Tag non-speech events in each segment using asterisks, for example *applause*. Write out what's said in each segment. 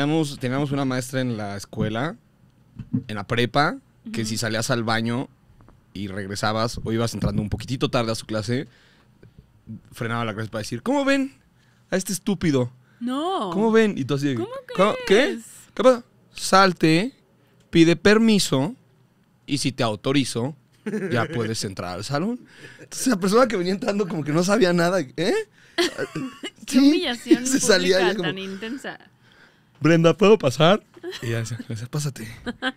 Teníamos, teníamos una maestra en la escuela, en la prepa, que si salías al baño y regresabas o ibas entrando un poquitito tarde a su clase, frenaba la clase para decir, ¿cómo ven a este estúpido? No. ¿Cómo ven? Y tú así, ¿Cómo "¿Cómo- ¿qué? ¿Qué pasa? Salte, pide permiso y si te autorizo, ya puedes entrar al salón. Entonces la persona que venía entrando como que no sabía nada, ¿eh? *laughs* Qué humillación *laughs* se salía pública como, tan intensa. Brenda, ¿puedo pasar? Y ella decía, decía, pásate. *laughs*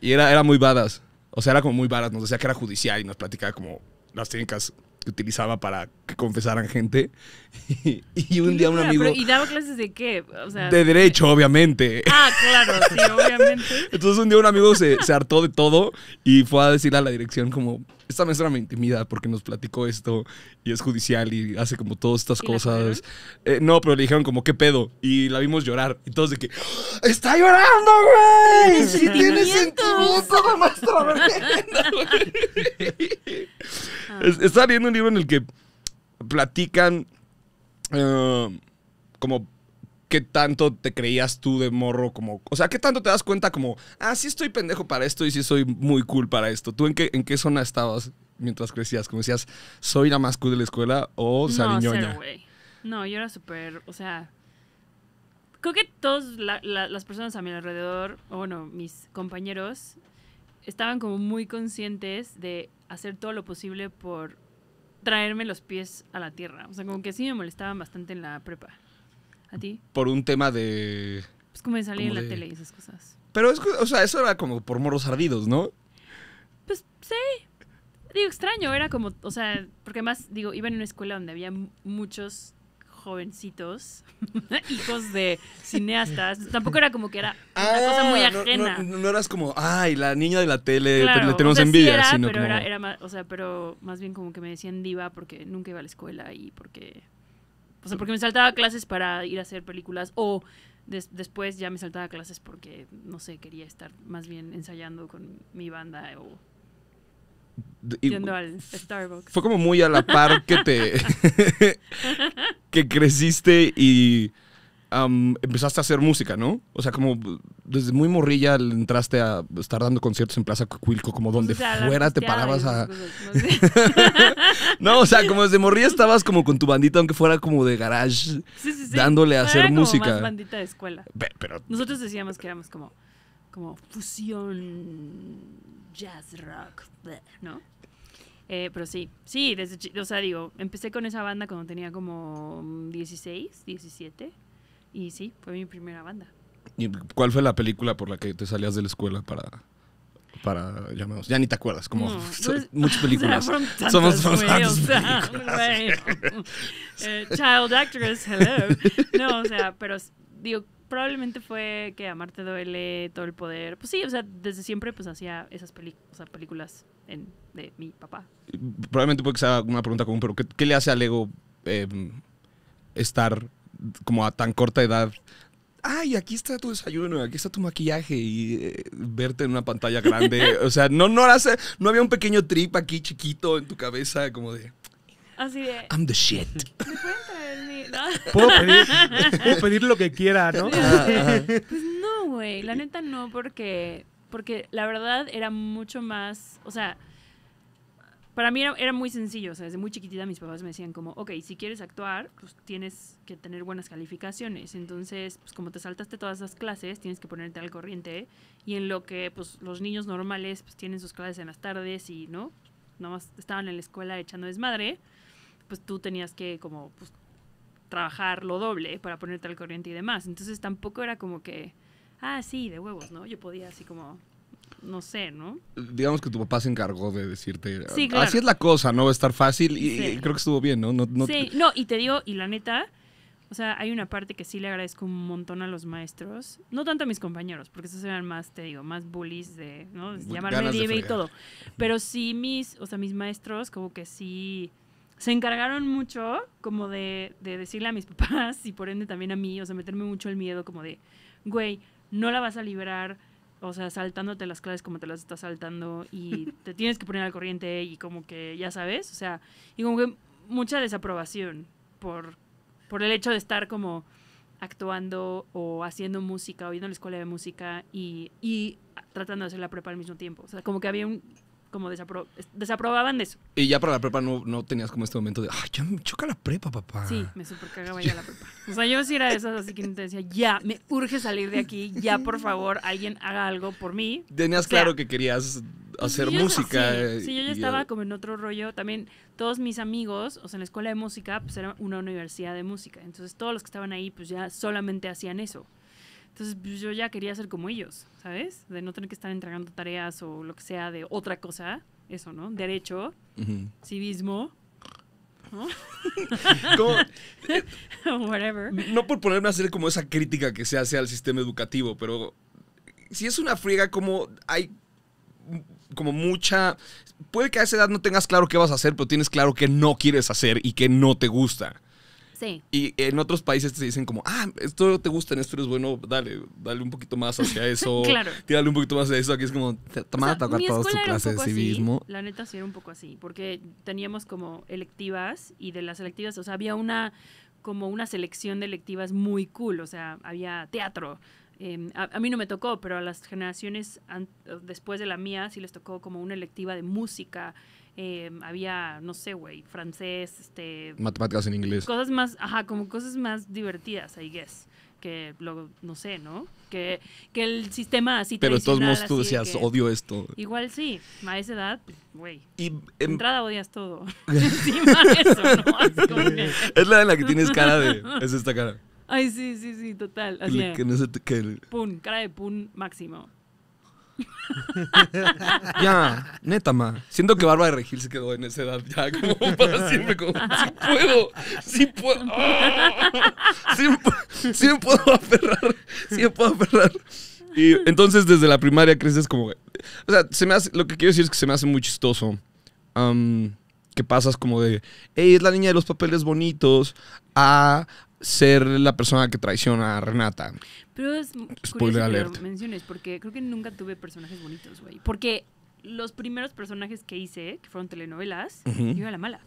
Y era, era muy badass. O sea, era como muy badass. Nos decía que era judicial y nos platicaba como las técnicas que utilizaba para que confesaran gente. *laughs* Y, y un día un amigo... pero, ¿Y daba clases de qué? O sea, De derecho, obviamente. Ah, claro, sí, obviamente. *laughs* Entonces un día un amigo se, se hartó de todo y fue a decirle a la dirección como, esta maestra me intimida porque nos platicó esto y es judicial y hace como todas estas ¿Y la cosas. Eh, no, pero le dijeron como, ¿qué pedo? Y la vimos llorar. Y todos de que, ¡está llorando, güey! *laughs* ¡Sí tiene sentimiento la maestra Brenda, güey". Ah. Es- Estaba leyendo un libro en el que platican eh, como qué tanto te creías tú de morro, como, o sea, qué tanto te das cuenta como, ah, sí estoy pendejo para esto y sí soy muy cool para esto. ¿Tú en qué, en qué zona estabas mientras crecías? Como decías, ¿soy la más cool de la escuela o no, saliñoña? cero, güey. No, yo era súper, o sea... Creo que todas las personas a mi alrededor, o bueno, mis compañeros, estaban como muy conscientes de hacer todo lo posible por traerme los pies a la tierra. O sea, como que sí me molestaban bastante en la prepa. ¿A ti? Por un tema de... Pues como de salir en la de- tele y esas cosas. Pero es, o sea, eso era como por morros ardidos, ¿no? Pues sí. Digo, extraño, era como, o sea, porque más, digo, iba en una escuela donde había muchos jovencitos, *laughs* hijos de cineastas. Tampoco era como que era una cosa muy Ah, no- ajena. No, no eras como, ay, la niña de la tele, Claro, le tenemos o sea, sí envidia, era, sino pero como... era, era más, o sea, pero más bien como que me decían diva porque nunca iba a la escuela y porque, o sea, porque me saltaba clases para ir a hacer películas o des- después ya me saltaba clases porque, no sé, quería estar más bien ensayando con mi banda o yendo al Starbucks. fue como muy a la par que te *laughs* que creciste y empezaste a hacer música, ¿no? O sea, como desde muy morrilla entraste a estar dando conciertos en Plaza Cocuilco, como donde Pues, O sea, la fuera te parabas a... cosas, no sé. *laughs* No, o sea, como desde morrilla estabas como con tu bandita, aunque fuera como de garage, Sí, sí, sí. dándole a Pero hacer como música. más bandita de escuela. Pe- Pero Nosotros decíamos que éramos como, como fusión jazz rock, ¿no? Eh, pero sí, sí, desde, o sea, digo, empecé con esa banda cuando tenía como 16, 17. Y sí, fue mi primera banda. ¿y ¿cuál fue la película por la que te salías de la escuela para... Para, llamados, ya ni te acuerdas, como No, *laughs* pues, muchas *laughs* o películas. sea, fueron tantas, Somos- somos o sea, güey. *laughs* Eh, child actress, hello. No, o sea, pero digo, probablemente fue que Amarte duele, todo el poder. Pues sí, o sea, desde siempre pues hacía esas o sea, películas en, de mi papá. probablemente puede que sea una pregunta común, pero ¿qué, qué le hace al ego eh, estar como a tan corta edad? Ay, aquí está tu desayuno, aquí está tu maquillaje y eh, verte en una pantalla grande. *laughs* O sea, no, no, hace, no había un pequeño trip aquí chiquito en tu cabeza como de, Así de, I'm the shit. ¿me pueden traer mi...? No. *laughs* Puedo pedir, puedo pedir lo que quiera, ¿no? Pues no, güey, la neta no, porque, porque la verdad era mucho más, o sea, para mí era, muy sencillo, o sea, desde muy chiquitita mis papás me decían como, ok, si quieres actuar, pues tienes que tener buenas calificaciones, entonces, pues como te saltaste todas esas clases, tienes que ponerte al corriente, y en lo que, pues, los niños normales, pues tienen sus clases en las tardes y, ¿no? Nomás estaban en la escuela echando desmadre, pues tú tenías que como, pues, trabajar lo doble para ponerte al corriente y demás. Entonces tampoco era como que, ah, sí, de huevos, ¿no? Yo podía así como, no sé, ¿no? Digamos que tu papá se encargó de decirte, Sí, claro. así es la cosa, no va a estar fácil y, Sí. y creo que estuvo bien, ¿no? no, no sí, no, y te digo, y la neta, o sea, hay una parte que sí le agradezco un montón a los maestros, no tanto a mis compañeros, porque esos eran más, te digo, más bullies de, ¿no? Llamarme de y todo. Pero sí mis, o sea, mis maestros como que sí se encargaron mucho como de, de decirle a mis *laughs* papás y por ende también a mí, o sea, meterme mucho el miedo como de, güey, no la vas a liberar, o sea, saltándote las clases como te las estás saltando y *laughs* te tienes que poner al corriente y como que, ya sabes, o sea, y como que mucha desaprobación por, por el hecho de estar como actuando o haciendo música o yendo a la escuela de música y, y tratando de hacer la prepa al mismo tiempo. O sea, como que había un, como desapro- desaprobaban de eso. Y ya para la prepa no, no tenías como este momento de, ay, ya me choca la prepa, papá. Sí, me super cagaba ya la prepa. O sea, yo sí era de esas, así que te decía, ya, me urge salir de aquí, ya por favor, alguien haga algo por mí. Tenías O sea, claro que querías Pues hacer sí, yo- música. Sí, eh, sí, yo ya estaba como en otro rollo. También todos mis amigos, o sea, en la escuela de música, pues era una universidad de música. Entonces todos los que estaban ahí, pues ya solamente hacían eso. Entonces pues, yo ya quería ser como ellos, ¿sabes? De no tener que estar entregando tareas o lo que sea de otra cosa. Eso, ¿no? Derecho, civismo, *laughs* Como- *laughs* whatever. no por ponerme a hacer como esa crítica que se hace al sistema educativo, pero si es una friega como hay como mucha... Puede que a esa edad no tengas claro qué vas a hacer, pero tienes claro qué no quieres hacer y qué no te gusta. Sí. Y en otros países te dicen como, ah, esto te gusta, en esto eres bueno, dale, dale un poquito más hacia eso. *laughs* Claro. Tírale un poquito más de eso. Aquí es como, te- O toma a sea, tocar toda tu clase de así, civismo. La neta sí era un poco así, porque teníamos como electivas y de las electivas, o sea, había una como una selección de electivas muy cool, o sea, había teatro. eh, a, a mí no me tocó, pero a las generaciones an- después de la mía sí les tocó como una electiva de música. Eh, había, no sé, güey, francés, este, Matemáticas en inglés. cosas más, ajá, como cosas más divertidas, I guess. Que luego, no sé, ¿no? Que, que el sistema así Pero de todos modos tú de decías, que- odio esto. Igual sí, a esa edad, pues, güey. Y De em, entrada odias todo. *laughs* *laughs* Encima de eso, ¿no? Así como que- es la en la que tienes cara de... Es esta cara. Ay, sí, sí, sí, total. Así de, que que- pun, cara de pun máximo. *laughs* ya, neta, ma. Siento que Bárbara de Regil se quedó en esa edad ya como para siempre. Como, sí puedo, sí puedo. ¡Ah! Sí, sí me puedo aferrar, sí me puedo aferrar. Y entonces desde la primaria creces como... O sea, se me hace, lo que quiero decir es que se me hace muy chistoso. que pasas como de, hey, es la niña de los papeles bonitos, a ser la persona que traiciona a Renata. Pero es Spoiler curioso que alert. lo menciones, porque creo que nunca tuve personajes bonitos, güey. Porque los primeros personajes que hice, que fueron telenovelas, Ujú. yo era la mala.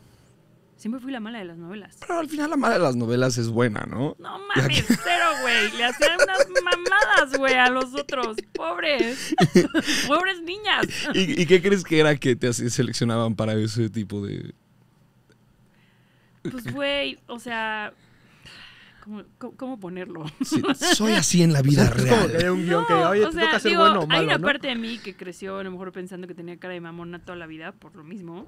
Siempre fui la mala de las novelas. Pero al final la madre de las novelas es buena, ¿no? No mames, cero, güey. Le hacían unas mamadas, güey, a los otros. Pobres. *laughs* Pobres niñas. ¿Y, y qué crees que era que te seleccionaban para ese tipo de...? Pues, güey, o sea. ¿Cómo, ponerlo? Sí, *laughs* soy así en la vida real. hay un guion que, oye, o te sea, toca ser digo, bueno o hay malo, una ¿no? parte de mí que creció a lo mejor pensando que tenía cara de mamona toda la vida por lo mismo.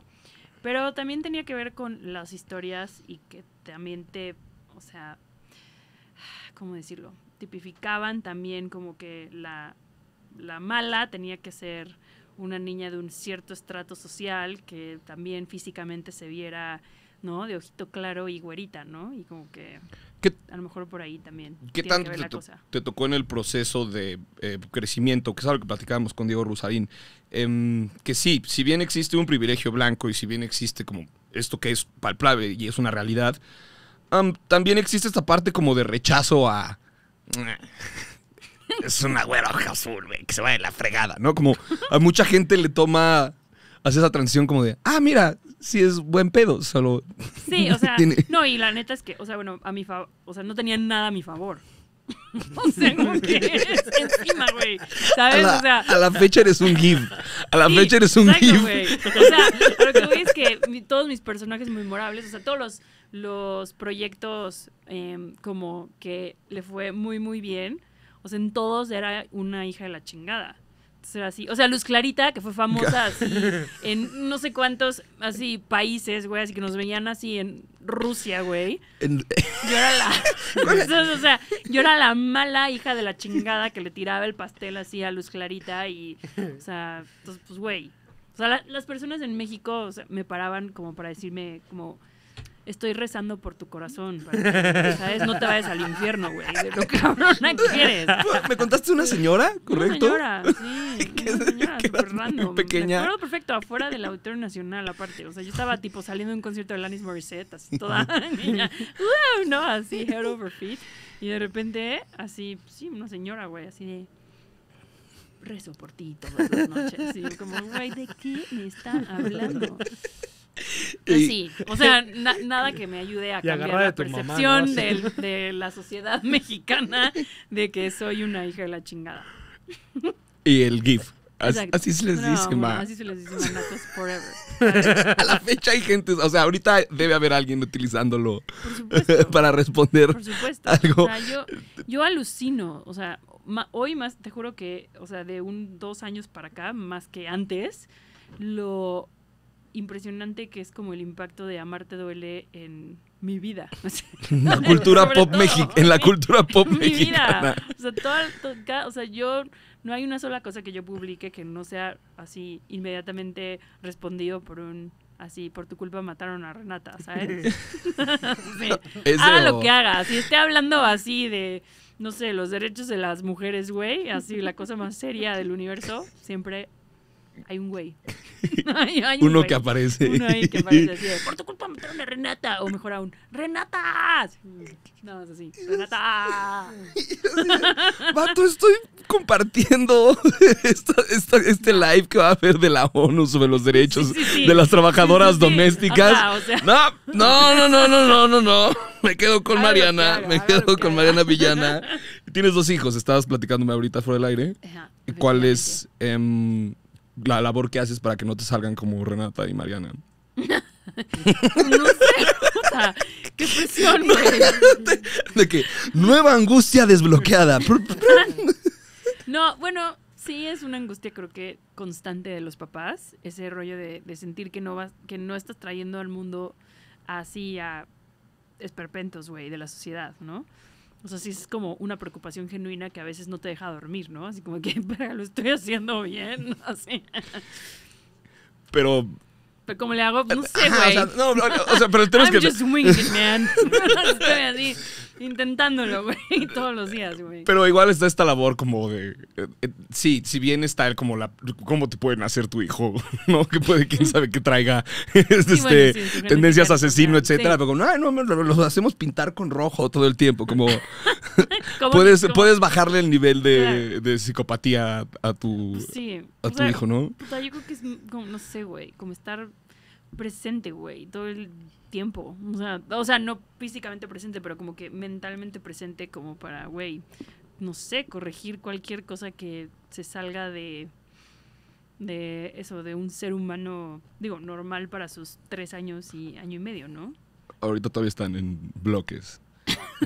Pero también tenía que ver con las historias y que también te, o sea, ¿cómo decirlo? Tipificaban también como que la, la mala tenía que ser una niña de un cierto estrato social que también físicamente se viera, ¿no? De ojito claro y güerita, ¿no? Y como que ¿Qué, a lo mejor por ahí también. qué tanto te, la to- cosa. te tocó en el proceso de eh, crecimiento? Que es algo que platicábamos con Diego Rusarín. Em, que sí, si bien existe un privilegio blanco y si bien existe como esto que es palpable y es una realidad, am, también existe esta parte como de rechazo a... Es una güera hoja azul, güey, que se va de la fregada, ¿no? Como a mucha gente le toma... Hace esa transición como de, ah, mira, sí es buen pedo, solo... Sí, o sea, *laughs* Tiene- no, y la neta es que, o sea, bueno, a mi favor, o sea, no tenía nada a mi favor. *laughs* o sea, como que es encima, güey. A ¿Sabes? la, o sea, a la fecha eres un give. A la sí, fecha eres un exacto, give. O sea, lo que voy es que mi- todos mis personajes memorables, o sea, todos los, los proyectos em, como que le fue muy, muy bien, o sea, en todos era una hija de la chingada. Era así. O sea, Luz Clarita, que fue famosa *laughs* así en no sé cuántos así países, güey, así que nos veían así en Rusia, güey. En- Yo era la. *laughs* *laughs* Entonces, o sea, yo era la mala hija de la chingada que le tiraba el pastel así a Luz Clarita y. O sea, entonces, pues, güey. O sea, la- las personas en México o sea, me paraban como para decirme, como. Estoy rezando por tu corazón, para que, ¿sabes? No te vayas al infierno, güey. De lo cabrona que eres. ¿Me contaste una señora? ¿Correcto? Una señora, sí. *laughs* Una señora súper random. *laughs* pequeña. Me acuerdo perfecto, afuera del Auditorio Nacional, aparte. O sea, yo estaba tipo saliendo de un concierto de Alanis Morissette, así toda *laughs* niña. ¡Wow! No, así, head over feet. Y de repente, así, sí, una señora, güey, así de. Rezo por ti todas las noches. Y como, güey, ¿de qué me está hablando? *laughs* Así. O sea, *laughs* na- nada que me ayude a cambiar la mamá, percepción *laughs* de la sociedad mexicana de que soy una hija de la chingada. Y el GIF. Así se les No, dice, ma. Así se les dice manatos forever. A la fecha hay gente, o sea, ahorita debe haber alguien utilizándolo Por supuesto. para responder. Por supuesto. algo. O sea, yo, yo alucino. O sea, ma- hoy más, te juro que, o sea, de un dos años para acá, más que antes, lo impresionante que es como el impacto de Amarte duele en mi vida. *laughs* O sea, *laughs* la cultura pop todo, mexicana. En la mi- cultura pop mi mexicana. vida. O sea, toda- o sea, yo no hay una sola cosa que yo publique que no sea así inmediatamente respondido por un así por tu culpa mataron a Renata, ¿sabes? *laughs* Sí. Haga lo que haga, si esté hablando así de no sé, los derechos de las mujeres, güey, así la cosa más seria del universo, siempre hay un güey. Hay- *laughs* *laughs* hay un Uno güey. que aparece. Uno ahí que aparece así de, por tu culpa mataron a Renata. O mejor aún, ¡Renata! No, es así, ¡Renata! Vato, estoy compartiendo *laughs* esta- esta- este live que va a haber de la ONU sobre los derechos Sí, sí, sí. de las trabajadoras domésticas. Ajá, o sea. No, no, no, no, no, no, no. Me quedo con Mariana, haga, me quedo con. Mariana Villana. Tienes dos hijos, estabas platicándome ahorita fuera del aire. Ajá, ¿Cuál es la labor que haces para que no te salgan como Renata y Mariana? *laughs* No sé, puta, qué presión, *laughs* güey. De que nueva angustia desbloqueada. *laughs* No, bueno, sí es una angustia creo que constante de los papás, ese rollo de, de sentir que no vas, que no estás trayendo al mundo así a esperpentos, güey, de la sociedad, ¿no? O sea, sí es como una preocupación genuina que a veces no te deja dormir, ¿no? Así como que, *laughs* pero lo estoy haciendo bien, *laughs* así. Pero. Pero ¿cómo le hago? No sé, Ajá, o güey. sea, no, o sea, pero el tema es I'm que. just winging man. *laughs* Estoy así, intentándolo, güey, *laughs* todos los días, güey. Pero igual está esta labor como de. eh, eh, sí, si bien está el como la. ¿Cómo te pueden hacer tu hijo? *laughs* ¿No? Que puede, quién sabe que traiga *laughs* este, bueno, sí, su tendencias asesino, o etcétera. sí. Pero como, no, no, no, los hacemos pintar con rojo todo el tiempo. Como. ¿Cómo- puedes, cómo- puedes bajarle el nivel de, de psicopatía a, a tu, Sí. a o tu sea, hijo, ¿no? puta, yo creo que es como, no sé, güey, como estar presente, güey, todo el tiempo. O sea, o sea, no físicamente presente, pero como que mentalmente presente como para, güey, no sé, corregir cualquier cosa que se salga de de eso, de un ser humano, digo, normal para sus tres años y año y medio, ¿no? Ahorita todavía están en bloques.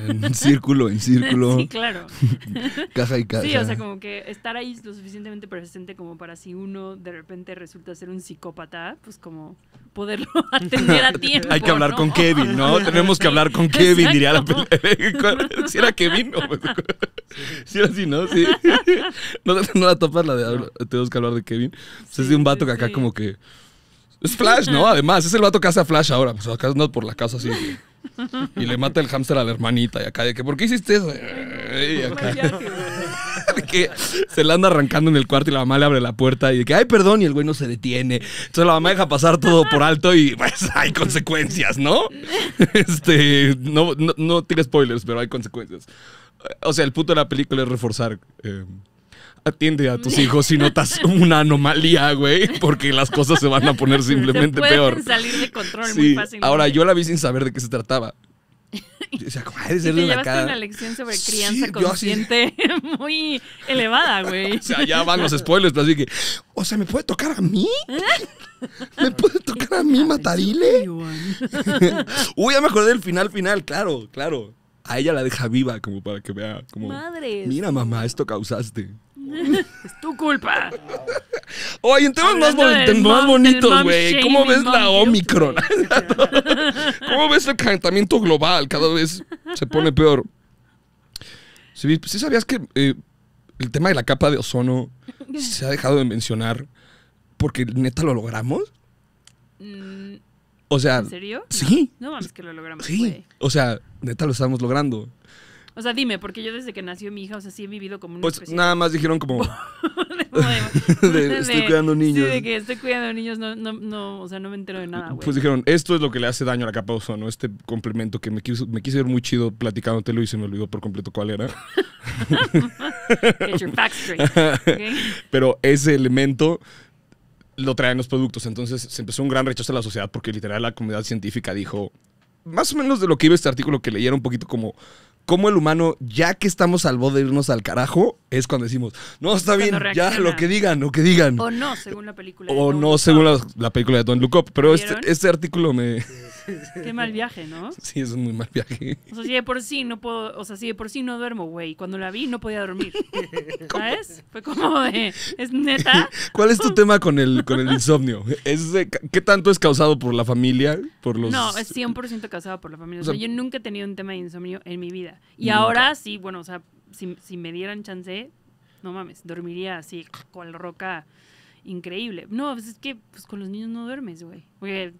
En círculo, en círculo, Sí, claro. *laughs* caja y caja. Sí, o sea, como que estar ahí lo suficientemente presente como para si uno de repente resulta ser un psicópata, pues como poderlo *laughs* atender a *laughs* tiempo. Hay que hablar ¿no? con Kevin, ¿no? Tenemos que hablar con Kevin, diría la película. Si era Kevin, ¿no? Si era así, ¿no? Sí. ¿No, no la topas la de tenemos que hablar de Kevin? Pues es de un vato que acá sí. como que... Es Flash, ¿no? Además, es el vato que hace a Flash ahora. Pues acá anda por la casa así. Y le mata el hámster a la hermanita. Y acá de que, ¿por qué hiciste eso? Y acá, *laughs* de que se la anda arrancando en el cuarto y la mamá le abre la puerta y de que, ay, perdón, y el güey no se detiene. Entonces la mamá deja pasar todo por alto y pues hay consecuencias, ¿no? *laughs* Este, no, no, no tiene spoilers, pero hay consecuencias. O sea, el punto de la película es reforzar. eh, atiende a tus hijos si notas *laughs* una anomalía, güey, porque las cosas se van a poner simplemente Se peor. salir de control muy Sí, fácilmente. ahora yo la vi sin saber de qué se trataba. *laughs* Yo decía, como, "Ay, de Y ser te de la cara". una lección sobre crianza consciente *laughs* muy elevada, güey. O sea, ya van los spoilers, pero así que, o sea, ¿me puede tocar a mí? ¿Me puede tocar a mí, Matarile? Uy, ya me acordé del final final, claro, claro. A ella la deja viva como para que vea, como, Madres. mira mamá, esto causaste. *laughs* Es tu culpa. Oye, en temas más, del más mom- bonitos, güey. ¿Cómo ves la Omicron? *laughs* *laughs* ¿Cómo ves el calentamiento global? Cada vez se pone peor. ¿Sí, sí sabías que eh, el tema de la capa de ozono se ha dejado de mencionar porque neta lo logramos? Mm, O sea, ¿En serio? sí. No, no mames que lo logramos, sí. O sea, neta lo estamos logrando. O sea, dime, porque yo desde que nació mi hija, o sea, sí he vivido como una Pues nada más dijeron como, *laughs* de, *laughs* de, estoy cuidando niños. Sí, de que estoy cuidando niños, no, no, no, o sea, no me entero de nada, güey. Pues dijeron, esto es lo que le hace daño a la capa de ozono, este complemento que me, quiso, me quise ver muy chido platicándotelo y se me olvidó por completo cuál era. Get your facts straight. *laughs* Pero ese elemento lo traen los productos. Entonces se empezó un gran rechazo a la sociedad porque literal la comunidad científica dijo, más o menos de lo que iba este artículo que leyeron un poquito como cómo el humano, ya que estamos al borde de irnos al carajo, es cuando decimos, no, está bien, ya, lo que digan, lo que digan. O no, según la película. de O no, según la, la película de Don't Look Up. Pero este, este artículo me... *laughs* Qué mal viaje, ¿no? Sí, es un muy mal viaje. O sea, si de por sí no puedo, o sea, si de por sí no duermo, güey. Cuando la vi no podía dormir. *laughs* ¿Sabes? Fue como de, es neta. *laughs* ¿Cuál es tu tema con el, con el insomnio? ¿Es de- ¿Qué tanto es causado por la familia? Por los... No, es 100% causada por la familia. O sea, yo nunca he tenido un tema de insomnio en mi vida. Y Nunca. ahora sí, bueno, o sea, si, si me dieran chance, no mames, dormiría así, con la roca increíble. No, pues es que pues, con los niños no duermes, güey. Porque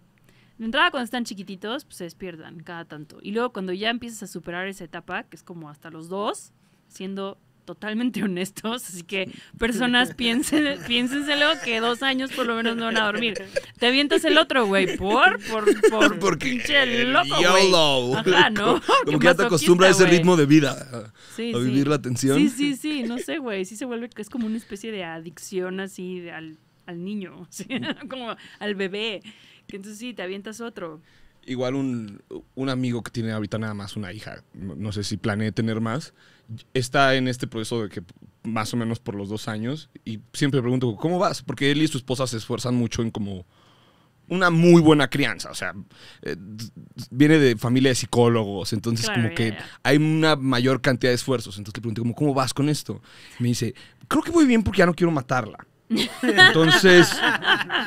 de entrada cuando están chiquititos, pues se despiertan cada tanto. Y luego cuando ya empiezas a superar esa etapa, que es como hasta los dos, siendo totalmente *laughs* honestos, así que personas piensen, *laughs* piénsenselo que dos años por lo menos no van a dormir. Te avientas el otro, güey, por, por, *laughs* por Porque pinche loco, güey. YOLO. Ajá, ¿no? Como que ya te acostumbras a ese ritmo de vida. Sí, a sí. vivir la tensión. Sí, sí, sí, no sé, güey, sí se vuelve es como una especie de adicción así de al, al niño, ¿sí? como al bebé, que entonces sí, te avientas otro. Igual un, un amigo que tiene ahorita nada más una hija, no, no sé si planee tener más, está en este proceso de que más o menos por los dos años y siempre pregunto, ¿cómo vas? Porque él y su esposa se esfuerzan mucho en como una muy buena crianza, o sea, eh, viene de familia de psicólogos, entonces Claro, como ya, que ya. hay una mayor cantidad de esfuerzos, entonces le pregunté, como, ¿cómo vas con esto? Me dice, creo que voy bien porque ya no quiero matarla. Entonces,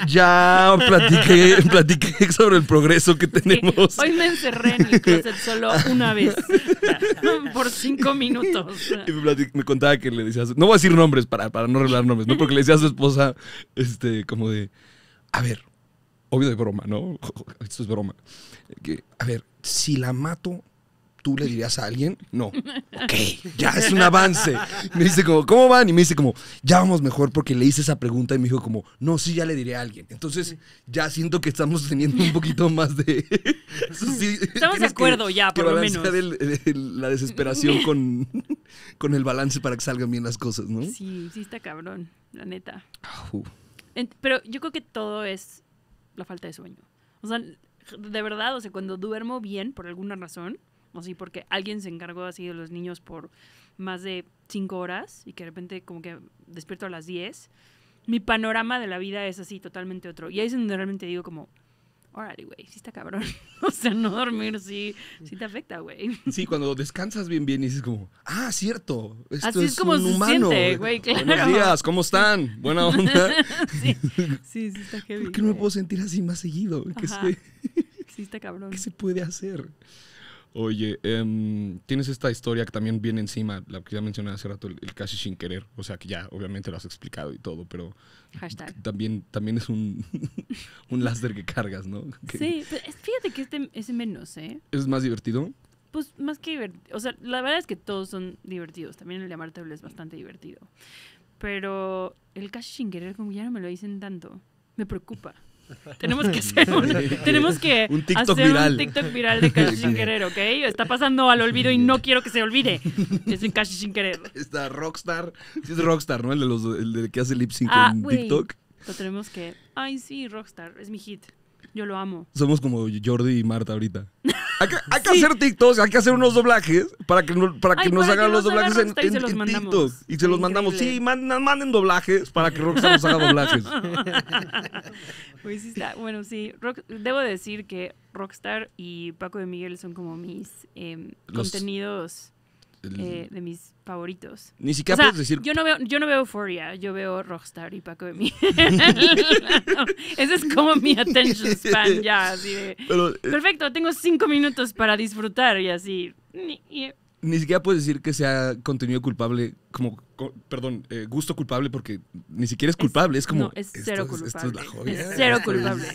ya platiqué, platiqué sobre el progreso que tenemos. Hoy me encerré en el closet solo una vez, por cinco minutos. Y me, platic- me contaba que le decía, no voy a decir nombres para, para no revelar nombres, ¿no? Porque le decía a su esposa, este, como de, a ver, obvio de broma, ¿no? *laughs* Esto es broma. Que, a ver, si la mato, ¿tú le dirías a alguien? No. *laughs* Ok, ya es un avance. Me dice como, ¿cómo van? Y me dice como, ya vamos mejor porque le hice esa pregunta y me dijo como, no, sí, ya le diré a alguien. Entonces, ya siento que estamos teniendo un poquito más de... *laughs* Sí, Estamos de que- acuerdo ya, que por lo menos. el- el- la desesperación *laughs* con, con el balance para que salgan bien las cosas, ¿no? Sí, sí está cabrón, la neta. Uh, Pero yo creo que todo es la falta de sueño. O sea, de verdad, o sea, cuando duermo bien por alguna razón, o sí, porque alguien se encargó así de los niños por más de cinco horas y que de repente como que despierto a las 10, mi panorama de la vida es así totalmente otro. Y ahí es donde realmente digo como, órale, güey, sí está cabrón. *laughs* o sea, no dormir sí, sí te afecta, güey. Sí, cuando descansas bien, bien y dices como, ah, cierto, esto Así es como un se humano. siente, güey, claro. Buenos días, ¿cómo están? Buena *laughs* onda. sí, sí, sí *laughs* está heavy. ¿Por qué no me puedo sentir así más seguido? ¿Qué, se, Sí está cabrón. qué se puede hacer? Oye, em, tienes esta historia que también viene encima, la que ya mencioné hace rato, el, el casi sin querer. O sea, que ya obviamente lo has explicado y todo, pero Hashtag. también, también es un, *laughs* un láser que cargas, ¿no? *laughs* Que Sí, pero es- fíjate que este es menos, ¿eh? ¿Es más divertido? Pues más que divertido. O sea, la verdad es que todos son divertidos. También el de es bastante divertido. Pero el cash sin querer, como ya no me lo dicen tanto, me preocupa. Tenemos que hacer un, tenemos que Un TikTok hacer viral. un TikTok viral de cash sin querer, ¿ok? Está pasando al olvido y no quiero que se olvide. Es un cash sin querer. Está Rockstar. Sí es Rockstar, ¿no? El de los el de que hace lip sync Ah, en. TikTok. Lo tenemos que. Ay, sí, Rockstar, es mi hit. Yo lo amo. Somos como Jordi y Marta ahorita. *laughs* Hay que, hay que hacer TikToks, hay que hacer unos doblajes para que, no- para que Ay, nos para que hagan los doblajes en, en- se los en mandamos. TikTok. Y se los mandamos. Sí, manden, manden doblajes para que Rockstar nos haga doblajes. *laughs* Pues sí está. Bueno, sí. Rock- debo decir que Rockstar y Paco de Miguel son como mis em, Los- contenidos El- eh, de mis favoritos. Ni O siquiera sea, puedes decir. yo no veo, yo no veo Euphoria, yo veo Rockstar y Paco de Miguel. *laughs* *laughs* Ese es como mi attention span ya, así de. pero, eh, Perfecto, tengo cinco minutos para disfrutar y así. Ni- y- ni siquiera puedes decir que sea contenido culpable, como, co- perdón, eh, gusto culpable, porque ni siquiera es culpable. Es, como. No, es cero culpable. Esto es la joya. Es cero *laughs* esto es- culpable.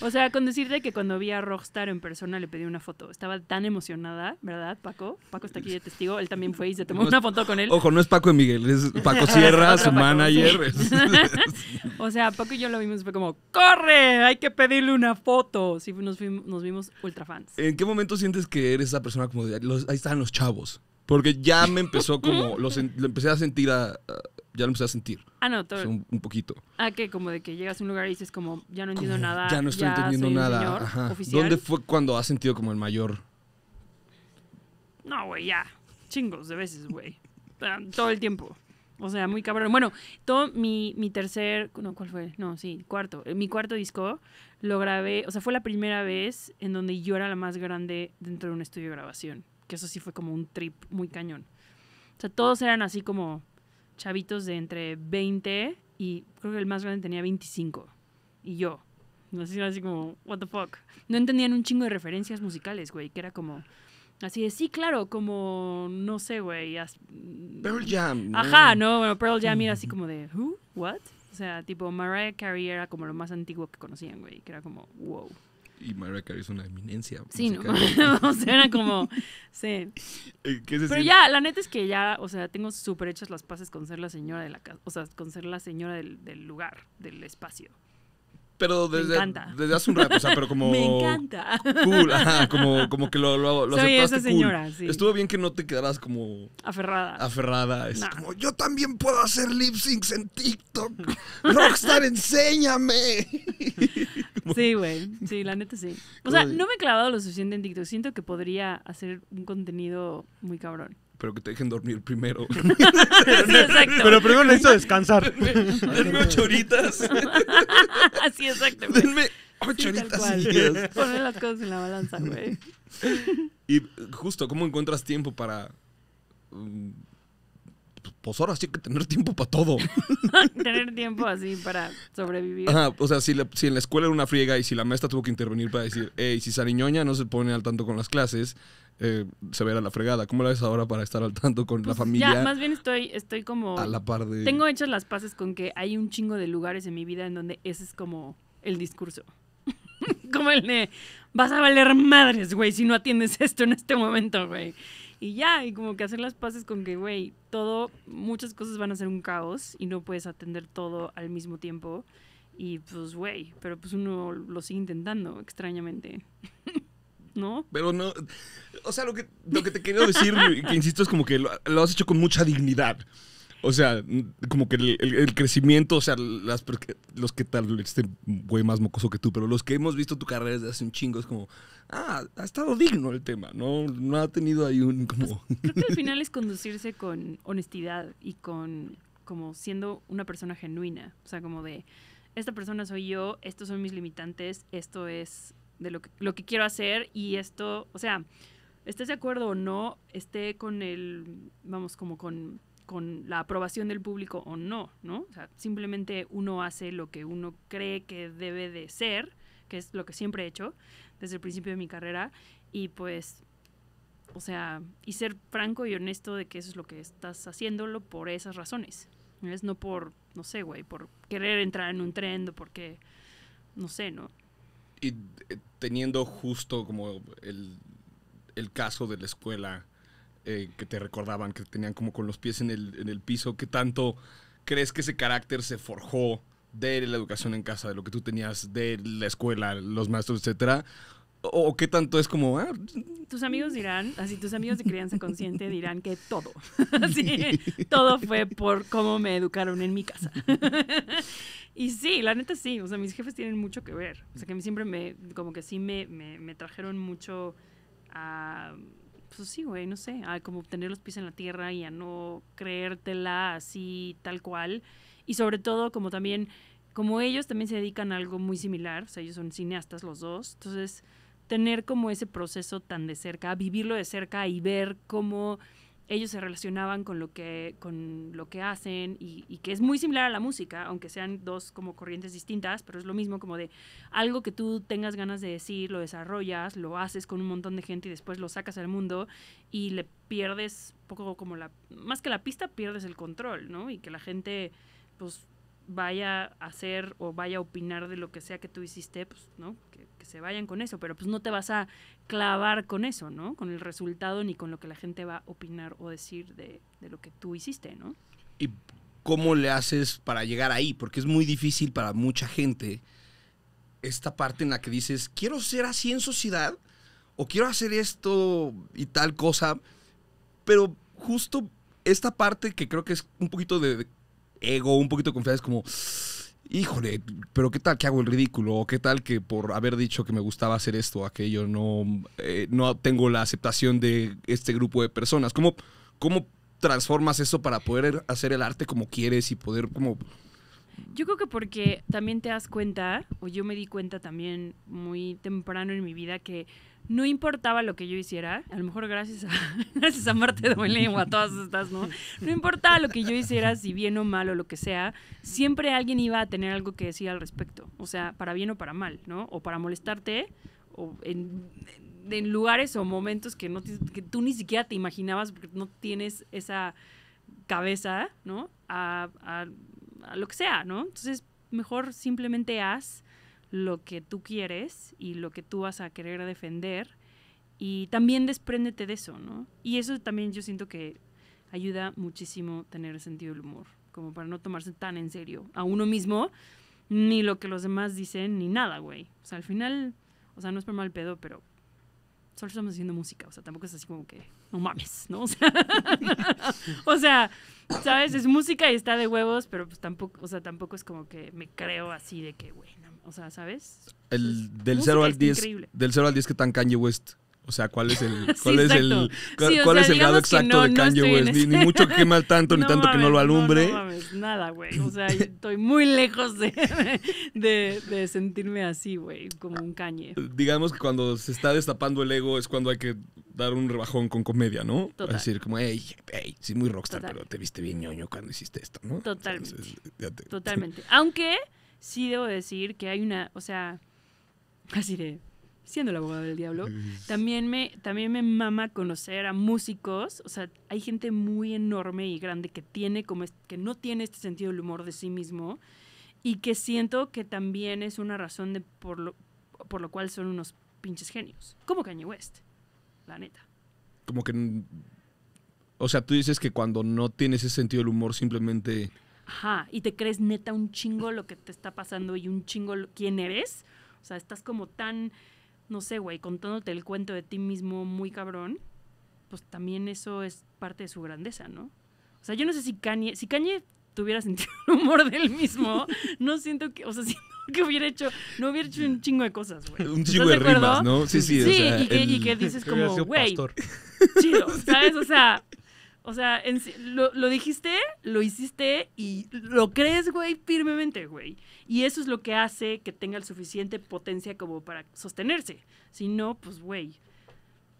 O sea, con decirte que cuando vi a Rockstar en persona le pedí una foto. Estaba tan emocionada, ¿verdad, Paco? Paco está aquí de testigo. Él también fue y se tomó No una foto con él. Ojo, no es Paco de Miguel, es *laughs* Paco Sierra, su Paco, manager. *laughs* O sea, Paco y yo lo vimos y fue como, ¡corre! Hay que pedirle una foto. Sí, nos, fuimos- nos vimos ultra fans. ¿En qué momento sientes que eres esa persona como de, los- ahí están los chavos? Porque ya me empezó como, lo empecé a sentir a- a- ya lo empecé a sentir. Ah, no, o todo. sea, un, un poquito. Ah, que como de que llegas a un lugar y dices como, ya no entiendo Como, nada. Ya no estoy entendiendo soy nada. señor Ajá. oficial. ¿Dónde fue cuando has sentido como el mayor? No, güey, ya. Chingos de veces, güey. Ah, Todo el tiempo. O sea, muy cabrón. Bueno, todo mi, mi tercer, no, ¿cuál fue? No, sí, cuarto. Eh, Mi cuarto disco lo grabé, o sea, fue la primera vez en donde yo era la más grande dentro de un estudio de grabación. Que eso sí fue como un trip muy cañón. O sea, todos eran así como chavitos de entre 20 y creo que el más grande tenía 25. Y yo. Así, así como, what the fuck. No entendían un chingo de referencias musicales, güey, que era como... Así de, sí, claro, como, no sé, güey. as- Pearl Jam. Ajá, no, bueno, Pearl Jam era así como de, ¿who? ¿What? O sea, tipo, Mariah Carey era como lo más antiguo que conocían, güey, que era como, wow. Y Mariah Carey es una eminencia. Sí, ¿no? *laughs* o sea, era como, sí. *laughs* Eh, ¿Qué se Pero ya, la neta es que ya, o sea, tengo súper hechas las paces con ser la señora de la casa, o sea, con ser la señora del, del lugar, del espacio. Pero Me desde, encanta. desde hace un rato, o sea, pero *laughs* como... Me encanta. Cool, ajá, como, como que lo, lo, lo Soy aceptaste esa cool. señora, sí. Estuvo bien que no te quedaras como Aferrada. aferrada. Es Nah. como, yo también puedo hacer lip syncs en TikTok. Rockstar, enséñame. Sí, güey. Sí, la neta sí. O sea, no me he clavado lo suficiente en TikTok. Siento que podría hacer un contenido muy cabrón. Pero que te dejen dormir primero. *laughs* sí, exacto. Pero primero necesito descansar. Denme ocho horitas. Así, exacto, güey. Denme ocho Sí, horitas seguidas. Poner las cosas en la balanza, güey. Y justo, ¿cómo encuentras tiempo para... mm, Pues ahora sí que tener tiempo para todo. *laughs* Tener tiempo así para sobrevivir. Ajá, o sea, si, la- si en la escuela era una friega y si la maestra tuvo que intervenir para decir, hey, si Sariñoña no se pone al tanto con las clases, eh, se verá la fregada. ¿Cómo la ves ahora para estar al tanto con la Pues familia Ya, más bien estoy, estoy como... a la par de... Tengo hechas las paces con que hay un chingo de lugares en mi vida en donde ese es como el discurso. *laughs* como el de, vas a valer madres, güey, si no atiendes esto en este momento, güey. Y ya, y como que hacer las paces con que, güey, todo, muchas cosas van a ser un caos y no puedes atender todo al mismo tiempo. Y pues, güey, pero pues uno lo sigue intentando, extrañamente. *laughs* ¿No? Pero no... O sea, lo que, lo que te quería decir, que insisto, es como que lo, has hecho con mucha dignidad. O sea, como que el, crecimiento, o sea, las, los que tal, este güey más mocoso que tú, pero los que hemos visto tu carrera desde hace un chingo, es como, ah, ha estado digno el tema, ¿no? No ha tenido ahí un como... Creo que al *laughs* final es conducirse con honestidad y con como siendo una persona genuina. O sea, como de, esta persona soy yo, estos son mis limitantes, esto es de lo que, lo que quiero hacer y esto, o sea, estés de acuerdo o no, esté con el, vamos, como con, con la aprobación del público o no, ¿no? O sea, simplemente uno hace lo que uno cree que debe de ser, que es lo que siempre he hecho desde el principio de mi carrera, y pues o sea, y ser franco y honesto de que eso es lo que estás haciéndolo por esas razones. Es no por, no sé, güey, por querer entrar en un trend o porque, no sé, ¿no? Y eh, teniendo justo como el, el caso de la escuela eh, que te recordaban, que tenían como con los pies en el, en el piso, ¿qué tanto crees que ese carácter se forjó de la educación en casa, de lo que tú tenías de la escuela, los maestros, etcétera? ¿O, qué tanto es como, ah, Tus amigos dirán, así tus amigos de crianza consciente *laughs* dirán que todo, *laughs* así, todo fue por cómo me educaron en mi casa. *laughs* y sí, la neta sí, o sea, mis jefes tienen mucho que ver. O sea, que a mí siempre me, como que sí me, me, me trajeron mucho a, pues sí, güey, no sé, a como tener los pies en la tierra y a no creértela así tal cual. Y sobre todo, como también, como ellos también se dedican a algo muy similar, o sea, ellos son cineastas los dos, entonces tener como ese proceso tan de cerca, vivirlo de cerca y ver cómo ellos se relacionaban con lo que, con lo que hacen y, y que es muy similar a la música, aunque sean dos como corrientes distintas, pero es lo mismo como de algo que tú tengas ganas de decir, lo desarrollas, lo haces con un montón de gente y después lo sacas al mundo y le pierdes poco como la, más que la pista, pierdes el control, ¿no? Y que la gente pues vaya a hacer o vaya a opinar de lo que sea que tú hiciste, pues, ¿no? Que, se vayan con eso, pero pues no te vas a clavar con eso, ¿no? Con el resultado ni con lo que la gente va a opinar o decir de, de lo que tú hiciste, ¿no? ¿Y cómo le haces para llegar ahí? Porque es muy difícil para mucha gente esta parte en la que dices, quiero ser así en sociedad o quiero hacer esto y tal cosa, pero justo esta parte que creo que es un poquito de ego, un poquito de confianza, es como, híjole, pero qué tal que hago el ridículo, o qué tal que por haber dicho que me gustaba hacer esto o aquello, no, eh, no tengo la aceptación de este grupo de personas. ¿Cómo, ¿Cómo transformas eso para poder hacer el arte como quieres y poder como... Yo creo que porque también te das cuenta, o yo me di cuenta también muy temprano en mi vida, que no importaba lo que yo hiciera, a lo mejor gracias a, *laughs* gracias a Marte Duele o a todas estas, ¿no? No importaba lo que yo hiciera, si bien o mal o lo que sea, siempre alguien iba a tener algo que decir al respecto. O sea, para bien o para mal, ¿no? O para molestarte, o en, lugares o momentos que, no te- que tú ni siquiera te imaginabas porque no tienes esa cabeza, ¿no? A, a- a lo que sea, ¿no? Entonces, mejor simplemente haz lo que tú quieres y lo que tú vas a querer defender y también despréndete de eso, ¿no? Y eso también yo siento que ayuda muchísimo tener sentido del humor, como para no tomarse tan en serio a uno mismo, ni lo que los demás dicen, ni nada, güey. O sea, al final, o sea, no es por mal pedo, pero solo estamos haciendo música, o sea, tampoco es así como que, no mames, ¿no? *laughs* O sea, o sea, ¿sabes? Es música y está de huevos, pero pues tampoco, o sea, tampoco es como que me creo así de que, güey, no, o sea, ¿sabes? El, del música 0 al está 10, increíble. del 0 al 10 que tan Kanye West. O sea, ¿cuál es el, *laughs* Sí, cuál es el, cuál, Sí, o cuál sea, es el grado exacto no, de Kanye West? Ni, mucho que quema tanto, ni *laughs* tanto que no lo alumbre. No, mames, nada, güey. O sea, estoy muy lejos de, *laughs* de, de sentirme así, güey, como un cañe. Digamos que cuando se está destapando el ego es cuando hay que dar un rebajón con comedia, ¿no? Total. Es decir, como, hey, hey, sí, muy rockstar, Total. pero te viste bien ñoño cuando hiciste esto, ¿no? Totalmente. Entonces, ya te- Totalmente. Aunque sí debo decir que hay una, o sea, así de, siendo el abogado del diablo, también me, también me mama conocer a músicos, o sea, hay gente muy enorme y grande que tiene como, que no tiene este sentido del humor de sí mismo y que siento que también es una razón de por lo, por lo cual son unos pinches genios, como Kanye West, la neta. Como que... O sea, tú dices que cuando no tienes ese sentido del humor simplemente... Ajá, y te crees neta un chingo lo que te está pasando y un chingo lo- quién eres. O sea, estás como tan, no sé, güey, contándote el cuento de ti mismo muy cabrón. Pues también eso es parte de su grandeza, ¿no? O sea, yo no sé si Kanye, si Kanye tuviera *laughs* sentido el humor del mismo, no siento que, o sea, *laughs* siento que hubiera hecho, no hubiera hecho un chingo de cosas, güey. Un ¿Estás chingo de rimas, ¿no? Sí, sí. Sí, o sea, y, que, y que dices como, güey, chido, ¿sabes? O sea, o sea, lo, lo dijiste, lo hiciste y lo crees, güey, firmemente, güey. Y eso es lo que hace que tenga el suficiente potencia como para sostenerse. Si no, pues, güey,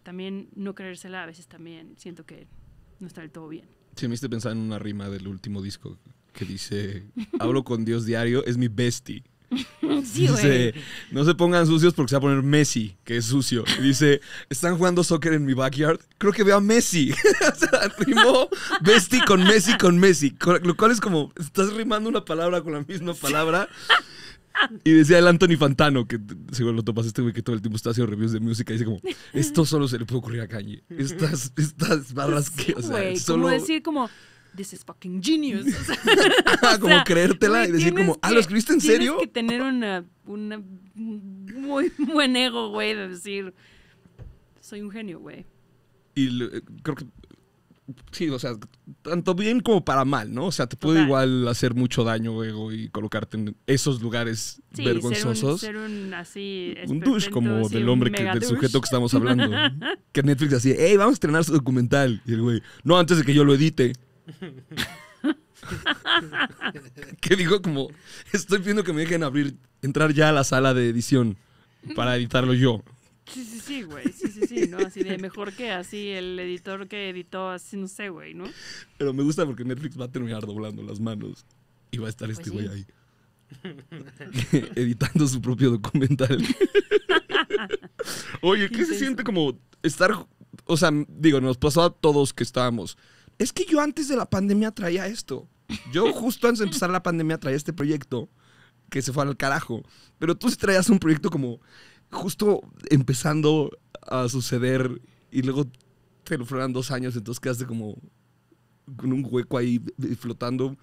también no creérsela a veces también siento que no está del todo bien. Sí, me hiciste pensar en una rima del último disco que dice, hablo con Dios diario, es mi bestie. *laughs* Sí, dice, no se pongan sucios porque se va a poner Messi, que es sucio. Y dice, están jugando soccer en mi backyard, creo que veo a Messi. *laughs* o sea, rimó bestie con Messi con Messi. con- Lo cual es como, estás rimando una palabra con la misma palabra. Y decía el Anthony Fantano, que seguro lo topas este güey que todo el tiempo está haciendo reviews de música, y dice como, esto solo se le puede ocurrir a Kanye. Estas, estas barras Sí, que, o sea, güey, solo... como decir como, this is fucking genius. O sea, *laughs* Ajá, como sea, creértela güey, y decir tienes como, ah, ¿lo escribiste en tienes serio? que tener una, una muy *laughs* buen ego, güey, de decir, soy un genio, güey. Y le- creo que, sí, o sea, tanto bien como para mal, ¿no? O sea, te puede Total. igual hacer mucho daño, ego, y colocarte en esos lugares Sí, vergonzosos. Ser un, ser un así. un douche como del hombre que, del douche. sujeto que estamos hablando. *laughs* que Netflix así, hey, vamos a estrenar su documental. Y el güey, no, antes de que yo lo edite. Que dijo como, estoy pidiendo que me dejen abrir, entrar ya a la sala de edición para editarlo yo. Sí, sí, sí, güey. Sí, sí, sí, ¿no? Así de mejor que así el editor que editó, así, no sé, güey, ¿no? Pero me gusta porque Netflix va a terminar doblando las manos y va a estar este Pues güey sí. ahí. *laughs* editando su propio documental. *laughs* Oye, ¿qué se siente como estar, o sea, digo, nos pasó a todos que estábamos. Es que yo antes de la pandemia traía esto. Yo *laughs* justo antes de empezar la pandemia traía este proyecto que se fue al carajo. Pero tú sí traías un proyecto como justo empezando a suceder y luego te lo fueron dos años, entonces quedaste como con un hueco ahí flotando.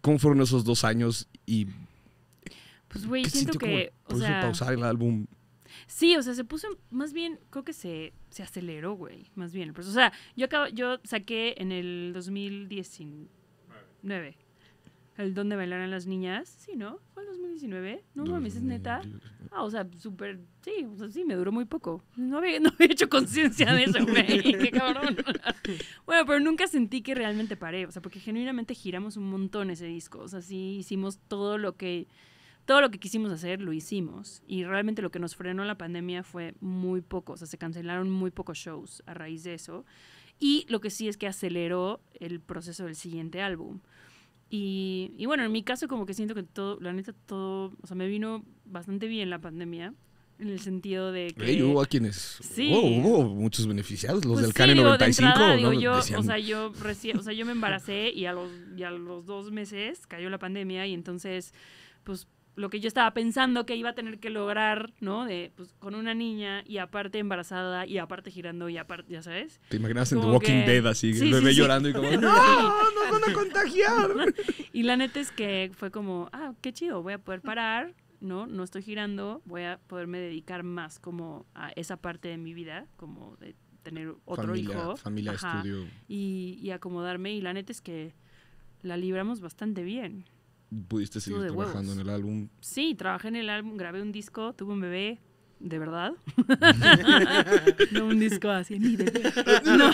¿Cómo fueron esos dos años y Pues, güey, siento que, o por eso sea, pausar el álbum? Sí, o sea, se puso, más bien, creo que se, se aceleró, güey, más bien. Pues, o sea, yo acabo, yo saqué en el 2019, el Donde Bailarán las Niñas. Sí, ¿no? ¿Fue el 2019? No mames, es neta. Ah, o sea, súper, sí, o sea, sí, me duró muy poco. No había, *laughs* no había hecho conciencia de eso, güey. *laughs* Qué cabrón. *laughs* bueno, pero nunca sentí que realmente paré. O sea, porque genuinamente giramos un montón ese disco. O sea, sí hicimos todo lo que todo lo que quisimos hacer lo hicimos y realmente lo que nos frenó la pandemia fue muy poco, o sea, se cancelaron muy pocos shows a raíz de eso y lo que sí es que aceleró el proceso del siguiente álbum. Y, y bueno, en mi caso como que siento que todo, la neta, todo, o sea, me vino bastante bien la pandemia en el sentido de que... Ey, hubo a quienes... Sí. Hubo, hubo muchos beneficiados, los Pues del sí, CANE digo, de 95. entrada, digo, ¿no? yo, Decían, o sea, yo recién, o sea, yo me embaracé y a los, y a los dos meses cayó la pandemia y entonces, pues, lo que yo estaba pensando que iba a tener que lograr, ¿no? De, pues, con una niña y aparte embarazada y aparte girando y aparte, ya sabes. Te imaginas en The Walking que- Dead así, Sí, el bebé sí, sí. llorando y como. *laughs* ¡No! ¡Nos van a contagiar! *laughs* Y la neta es que fue como, ah, qué chido, voy a poder parar, ¿no? No estoy girando, voy a poderme dedicar más como a esa parte de mi vida, como de tener otro familia, hijo. Familia, Ajá. estudio. y, y acomodarme. Y la neta es que la libramos bastante bien. Pudiste seguir trabajando huevos. en el álbum. Sí, trabajé en el álbum, grabé un disco, tuve un bebé, de verdad. *laughs* no un disco así, ni de No.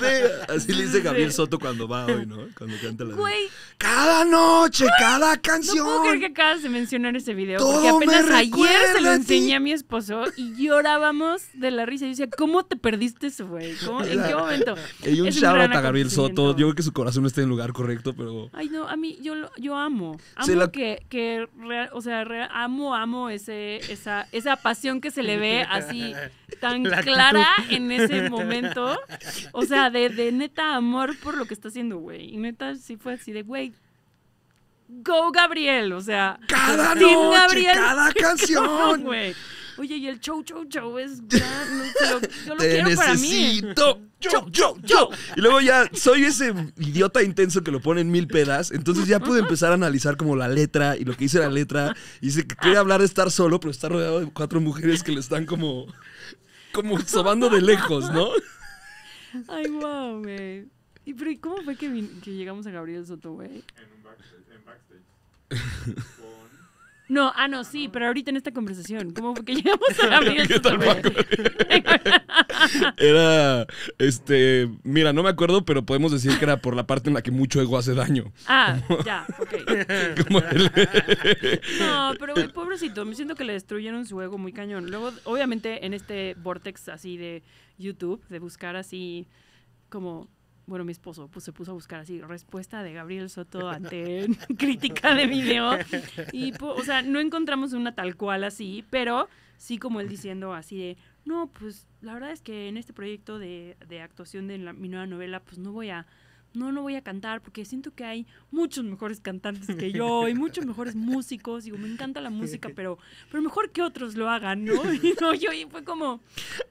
Así le dice. Gabriel Soto cuando va hoy, ¿no? Cuando canta la Güey, Cada noche, cada no canción. puedo creer que acabas de mencionar ese video. Todo porque apenas ayer se lo enseñé a mi esposo y llorábamos de la risa. Yo decía, ¿cómo te perdiste eso, güey? ¿Cómo? ¿En qué momento? Y un shout out a Gabriel Soto. Yo creo que su corazón no está en el lugar correcto, pero. Ay, no, a mí, yo, yo amo. Amo la- que, que real- o sea, real- amo, amo ese, esa, esa pasión que se le ve así *laughs* tan La actitud. clara en ese momento. *laughs* O sea, de, de neta amor por lo que está haciendo, güey. Y neta sí fue así de, güey, go Gabriel. O sea, Cada noche, Gabriel. cada *laughs* canción. güey. Oye, y el show, show, show es *laughs* gran, no, lo- yo lo Te quiero para mí. necesito. Yo, yo, yo. Y luego ya soy ese idiota intenso que lo pone en mil pedas. Entonces ya pude empezar a analizar como la letra y lo que dice la letra. Y dice que quiere hablar de estar solo, pero está rodeado de cuatro mujeres que le están como. como sobando de lejos, ¿no? Ay, wow, güey. ¿Y pero ¿y cómo fue que llegamos a Gabriel Soto, güey? En un backstage. En backstage. *laughs* No, ah, no, sí, pero ahorita en esta conversación, ¿cómo que *laughs* llegamos a Gabriel ¿Qué tal, güey? *laughs* Era. Este. Mira, no me acuerdo, pero podemos decir que era por la parte en la que mucho ego hace daño. Ah, *laughs* ya, ok. Como el- No, pero güey, pobrecito, me siento que le destruyeron su ego muy cañón. Luego, obviamente, en este vortex así de YouTube, de buscar así como... Bueno, mi esposo pues, se puso a buscar así, respuesta de Gabriel Soto ante *laughs* crítica de video. Y, po- o sea, no encontramos una tal cual así, pero sí como él diciendo así de, no, pues la verdad es que en este proyecto de, de actuación de mi nueva novela, pues no voy a, no, no voy a cantar porque siento que hay muchos mejores cantantes que yo y muchos mejores músicos. Digo, me encanta la música, pero, pero mejor que otros lo hagan, ¿no? *laughs* Y no, yo y fue como,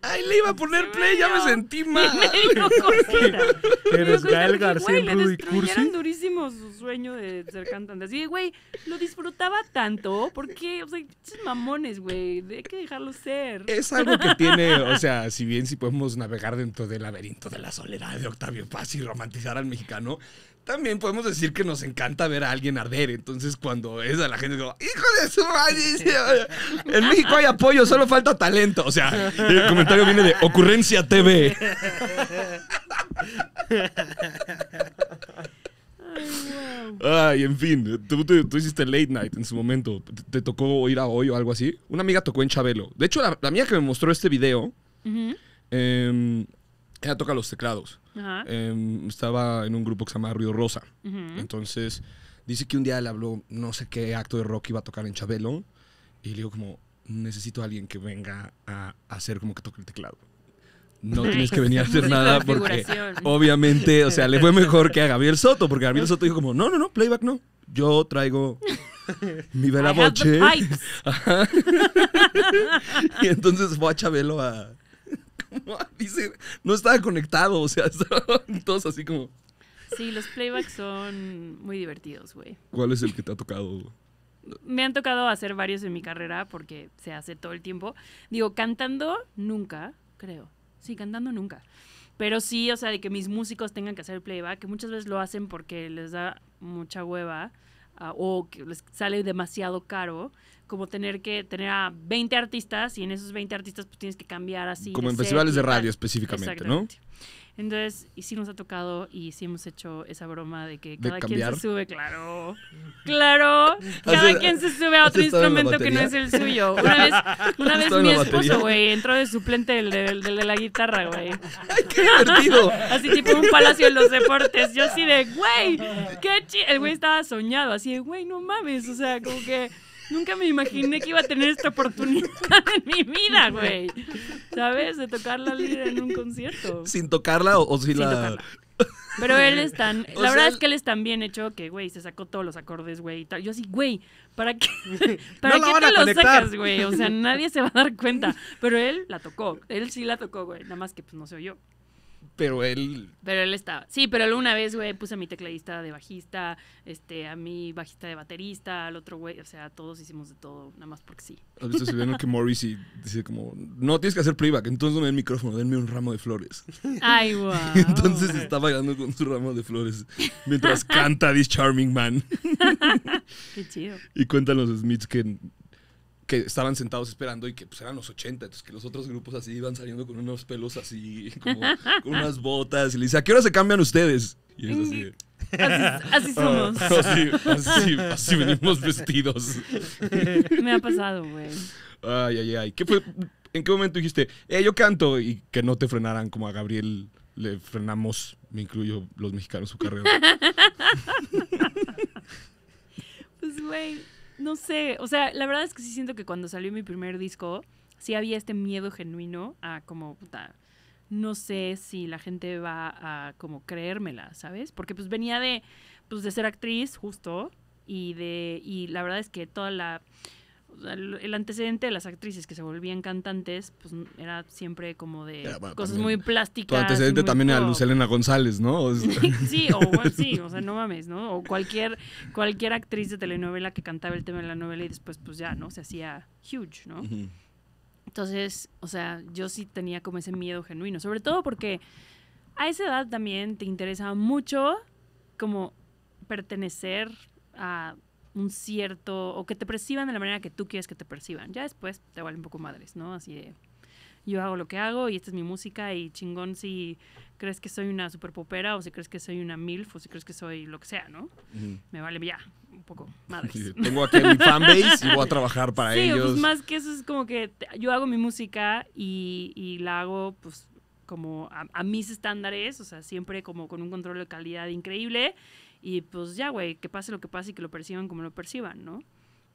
Ay, le iba a poner play, ya me sentí *laughs* mal. *laughs* Eres Gael porque, García le Cursi. durísimo su sueño de ser cantante. Así, güey, lo disfrutaba tanto. ¿Por qué? O sea, mamones, güey. Hay que dejarlo ser. Es algo que tiene, o sea, si bien si podemos navegar dentro del laberinto de la soledad de Octavio Paz y romantizar al mexicano, también podemos decir que nos encanta ver a alguien arder. Entonces, cuando es a la gente como, hijo de su madre, en México hay apoyo, solo falta talento. O sea, el comentario viene de Ocurrencia TV. Ay, en fin, tú, tú- tú hiciste late night en su momento. ¿Te, te tocó ir a hoy o algo así? Una amiga tocó en Chabelo. De hecho, la, la amiga que me mostró este video, em, ella toca los teclados. Ajá. Em, estaba en un grupo que se llama Río Rosa. Entonces, dice que un día le habló, no sé qué acto de rock iba a tocar en Chabelo. Y le digo como, necesito a alguien que venga a hacer como que toque el teclado. No tienes que venir a *laughs* hacer nada porque obviamente, o sea, le fue *laughs* mejor que a Gabriel Soto, porque Gabriel Soto dijo como, no, no, no, playback no. Yo traigo *laughs* mi vela boche. Y entonces fue a Chabelo a... *laughs* dice, no estaba conectado, o sea, *laughs* estaban todos así como... Sí, los playbacks son muy divertidos, güey. ¿Cuál es el que te ha tocado? Me han tocado hacer varios en mi carrera porque se hace todo el tiempo. Digo, cantando nunca, creo. Sí, cantando nunca. Pero sí, o sea, de que mis músicos tengan que hacer playback, que muchas veces lo hacen porque les da mucha hueva ah, o que les sale demasiado caro, como tener que tener a 20 artistas y en esos 20 artistas pues tienes que cambiar así. Como en festivales de radio específicamente, ¿no? Entonces, y sí nos ha tocado y sí hemos hecho esa broma de que ¿De cada quien se sube, claro. Claro, cada ¿Has- quien se sube a otro instrumento que no es el suyo. *laughs* Una vez, una ¿Has vez mi esposo, güey, entró de suplente del, del- del de la guitarra, güey. ¡Qué divertido! *laughs* Así tipo un palacio de los deportes. Yo así de, güey, qué chido. El güey estaba soñado, así de, güey, no mames. O sea, como que nunca me imaginé que iba a tener esta oportunidad en mi vida, güey. ¿Sabes? De tocar la lira en un concierto. ¿Sin tocarla o, Sin la...? tocarla. *laughs* Pero él es tan. O La sea, verdad es que él es tan bien hecho que, güey, se sacó todos los acordes, güey. y tal. Yo así, güey, ¿para qué, *laughs* ¿para No qué te los sacas, güey? O sea, nadie se va a dar cuenta. *laughs* Pero él la tocó. Él sí la tocó, güey. Nada más que pues no se oyó. Pero él... Pero él estaba. Sí, pero una vez, güey, puse a mi tecladista de bajista, este, a mi bajista de baterista, al otro güey. O sea, todos hicimos de todo, nada más porque sí. ¿Has visto ese video en el que Morrissey dice como... No, tienes que hacer playback, entonces no me den micrófono, denme un ramo de flores. Ay, *laughs* guau. Y entonces está bailando con su ramo de flores mientras canta This Charming Man. *laughs* Qué chido. Y cuentan los Smiths que, que estaban sentados esperando y que pues eran los 80, entonces que los otros grupos así iban saliendo con unos pelos así, como con unas *laughs* botas. Y le dice, ¿a qué hora se cambian ustedes? Y es así. Así, así somos. "Ah, *laughs* así, así, así venimos vestidos. *laughs* Me ha pasado, güey. Ay, ay, ay. ¿Qué fue? ¿En qué momento dijiste, eh, yo canto y que no te frenaran como a Gabriel le frenamos, me incluyo los mexicanos, su carrera? Pues, güey, no sé. O sea, la verdad es que sí siento que cuando salió mi primer disco, sí había este miedo genuino a como, puta, no sé si la gente va a como creérmela, ¿sabes? Porque pues venía de, pues, de ser actriz, justo, y de, y la verdad es que toda la, o sea, el el antecedente de las actrices que se volvían cantantes, pues era siempre como de bueno, cosas también muy plásticas. Tu antecedente también era pop. Lucelena González, ¿no? O sea, *laughs* Sí, o *laughs* bueno, sí, o sea, no mames, ¿no? O cualquier, cualquier actriz de telenovela que cantaba el tema de la novela y después, pues ya, ¿no? Se hacía huge, ¿no? Entonces, o sea, yo sí tenía como ese miedo genuino, sobre todo porque a esa edad también te interesa mucho como pertenecer a un cierto, o que te perciban de la manera que tú quieres que te perciban. Ya después te vale un poco madres, ¿no? Así de, yo hago lo que hago y esta es mi música y chingón si crees que soy una super popera o si crees que soy una MILF o si crees que soy lo que sea, ¿no? Me vale ya, un poco madres. Sí, tengo aquí a mi fanbase y voy a trabajar para sí, ellos. pues más que eso es como que te- yo hago mi música y, y la hago pues como a, a mis estándares, o sea, siempre como con un control de calidad increíble y pues ya, güey, que pase lo que pase y que lo perciban como lo perciban, ¿no?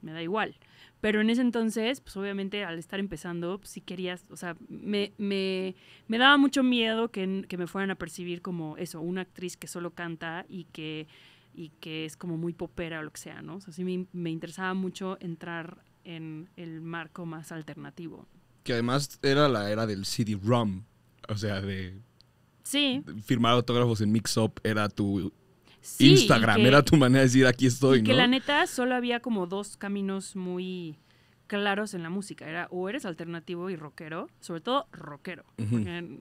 Me da igual. Pero en ese entonces, pues obviamente al estar empezando, pues sí querías, o sea, me, me, me daba mucho miedo que, que me fueran a percibir como eso, una actriz que solo canta y que, y que es como muy popera o lo que sea, ¿no? O sea, sí me, me interesaba mucho entrar en el marco más alternativo. Que además era la era del CD-ROM. O sea, de Sí. firmar autógrafos en Mix Up era tu sí, Instagram, que- era tu manera de decir aquí estoy, y ¿no? que la neta solo había como dos caminos muy claros en la música. Era o eres alternativo y rockero, sobre todo rockero.